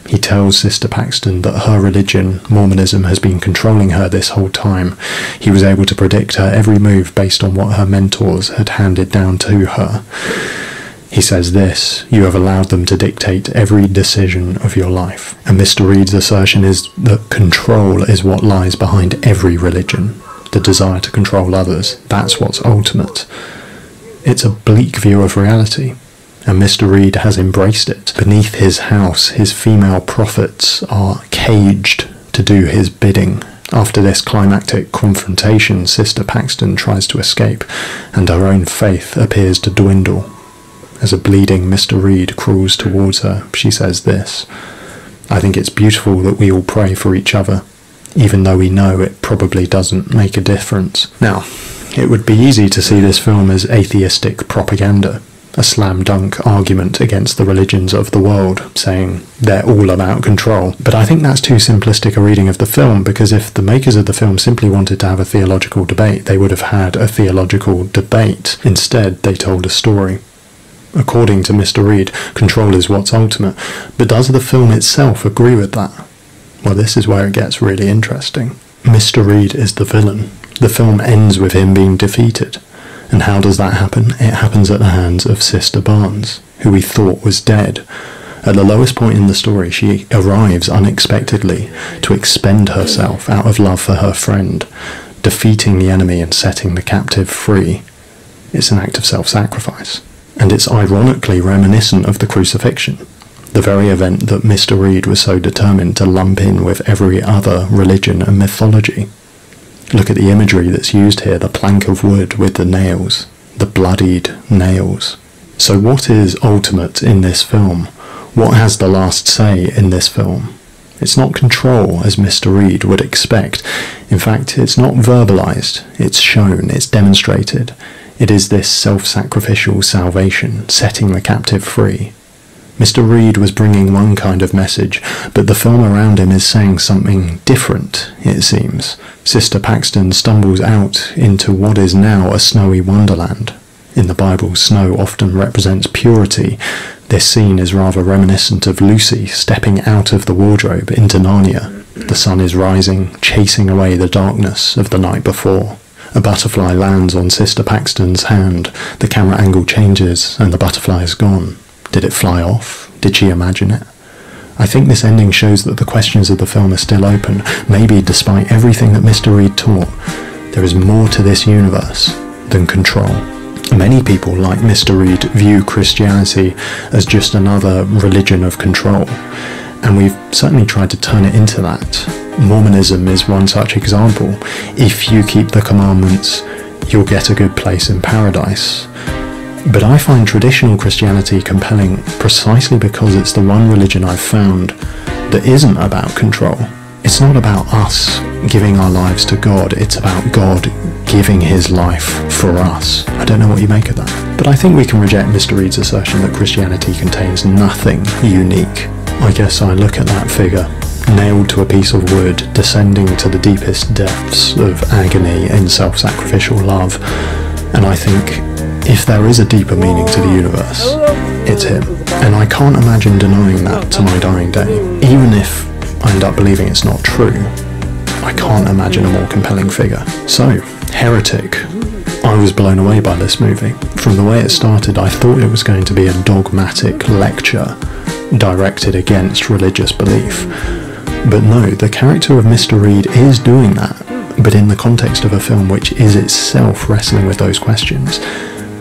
He tells Sister Paxton that her religion, Mormonism, has been controlling her this whole time. He was able to predict her every move based on what her mentors had handed down to her. He says this You have allowed them to dictate every decision of your life. And Mr. Reed's assertion is that control is what lies behind every religion. The desire to control others. That's what's ultimate. It's a bleak view of reality and Mr. Reed has embraced it. Beneath his house, his female prophets are caged to do his bidding. After this climactic confrontation, Sister Paxton tries to escape, and her own faith appears to dwindle. As a bleeding Mr. Reed crawls towards her, she says this I think it's beautiful that we all pray for each other, even though we know it probably doesn't make a difference. Now, it would be easy to see this film as atheistic propaganda, a slam dunk argument against the religions of the world, saying they're all about control. But I think that's too simplistic a reading of the film because if the makers of the film simply wanted to have a theological debate, they would have had a theological debate. Instead, they told a story. According to Mr. Reed, control is what's ultimate. But does the film itself agree with that? Well, this is where it gets really interesting. Mr. Reed is the villain. The film ends with him being defeated. And how does that happen? It happens at the hands of Sister Barnes, who we thought was dead. At the lowest point in the story, she arrives unexpectedly to expend herself out of love for her friend, defeating the enemy and setting the captive free. It's an act of self sacrifice. And it's ironically reminiscent of the crucifixion, the very event that Mr. Reed was so determined to lump in with every other religion and mythology. Look at the imagery that's used here the plank of wood with the nails, the bloodied nails. So, what is ultimate in this film? What has the last say in this film? It's not control, as Mr. Reed would expect. In fact, it's not verbalized, it's shown, it's demonstrated. It is this self sacrificial salvation, setting the captive free. Mr. Reed was bringing one kind of message, but the film around him is saying something different, it seems. Sister Paxton stumbles out into what is now a snowy wonderland. In the Bible, snow often represents purity. This scene is rather reminiscent of Lucy stepping out of the wardrobe into Narnia. The sun is rising, chasing away the darkness of the night before. A butterfly lands on Sister Paxton's hand. The camera angle changes, and the butterfly is gone. Did it fly off? Did she imagine it? I think this ending shows that the questions of the film are still open. Maybe, despite everything that Mr. Reed taught, there is more to this universe than control. Many people, like Mr. Reed, view Christianity as just another religion of control, and we've certainly tried to turn it into that. Mormonism is one such example. If you keep the commandments, you'll get a good place in paradise. But I find traditional Christianity compelling precisely because it's the one religion I've found that isn't about control. It's not about us giving our lives to God, it's about God giving his life for us. I don't know what you make of that. But I think we can reject Mr. Reed's assertion that Christianity contains nothing unique. I guess I look at that figure, nailed to a piece of wood, descending to the deepest depths of agony in self sacrificial love, and I think if there is a deeper meaning to the universe, it's him. And I can't imagine denying that to my dying day. Even if I end up believing it's not true, I can't imagine a more compelling figure. So, Heretic. I was blown away by this movie. From the way it started, I thought it was going to be a dogmatic lecture directed against religious belief. But no, the character of Mr. Reed is doing that, but in the context of a film which is itself wrestling with those questions.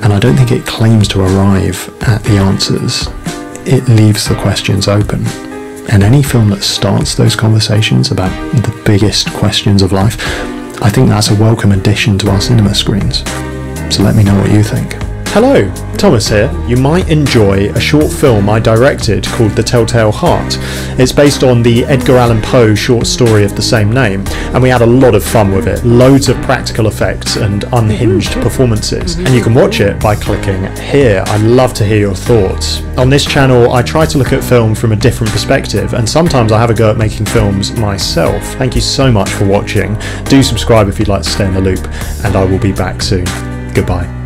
And I don't think it claims to arrive at the answers, it leaves the questions open. And any film that starts those conversations about the biggest questions of life, I think that's a welcome addition to our cinema screens. So let me know what you think. Hello, Thomas here. You might enjoy a short film I directed called The Telltale Heart. It's based on the Edgar Allan Poe short story of the same name, and we had a lot of fun with it. Loads of practical effects and unhinged performances. And you can watch it by clicking here. I'd love to hear your thoughts. On this channel, I try to look at film from a different perspective, and sometimes I have a go at making films myself. Thank you so much for watching. Do subscribe if you'd like to stay in the loop, and I will be back soon. Goodbye.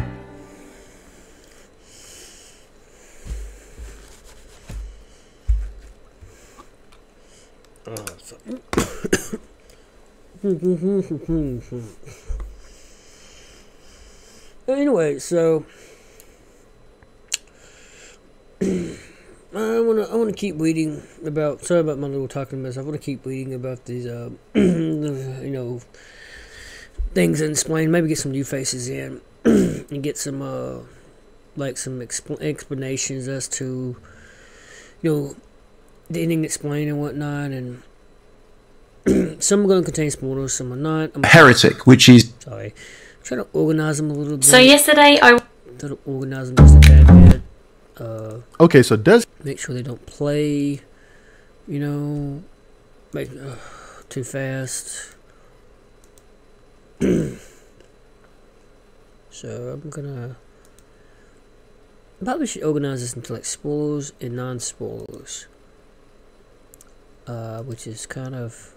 anyway, so I wanna I wanna keep reading about. Sorry about my little talking mess. I wanna keep reading about these, uh, you know, things and explain. Maybe get some new faces in and get some uh, like some expl- explanations as to, you know, the ending explained and whatnot and. some are going to contain spoilers, some are not. I'm Heretic, which is sorry. I'm trying to organize them a little bit. So yesterday I Try to organize them just a tad bit. Uh, Okay, so does. make sure they don't play, you know, make uh, too fast. so I'm gonna probably should organize this into like spoilers and non-spoilers, uh, which is kind of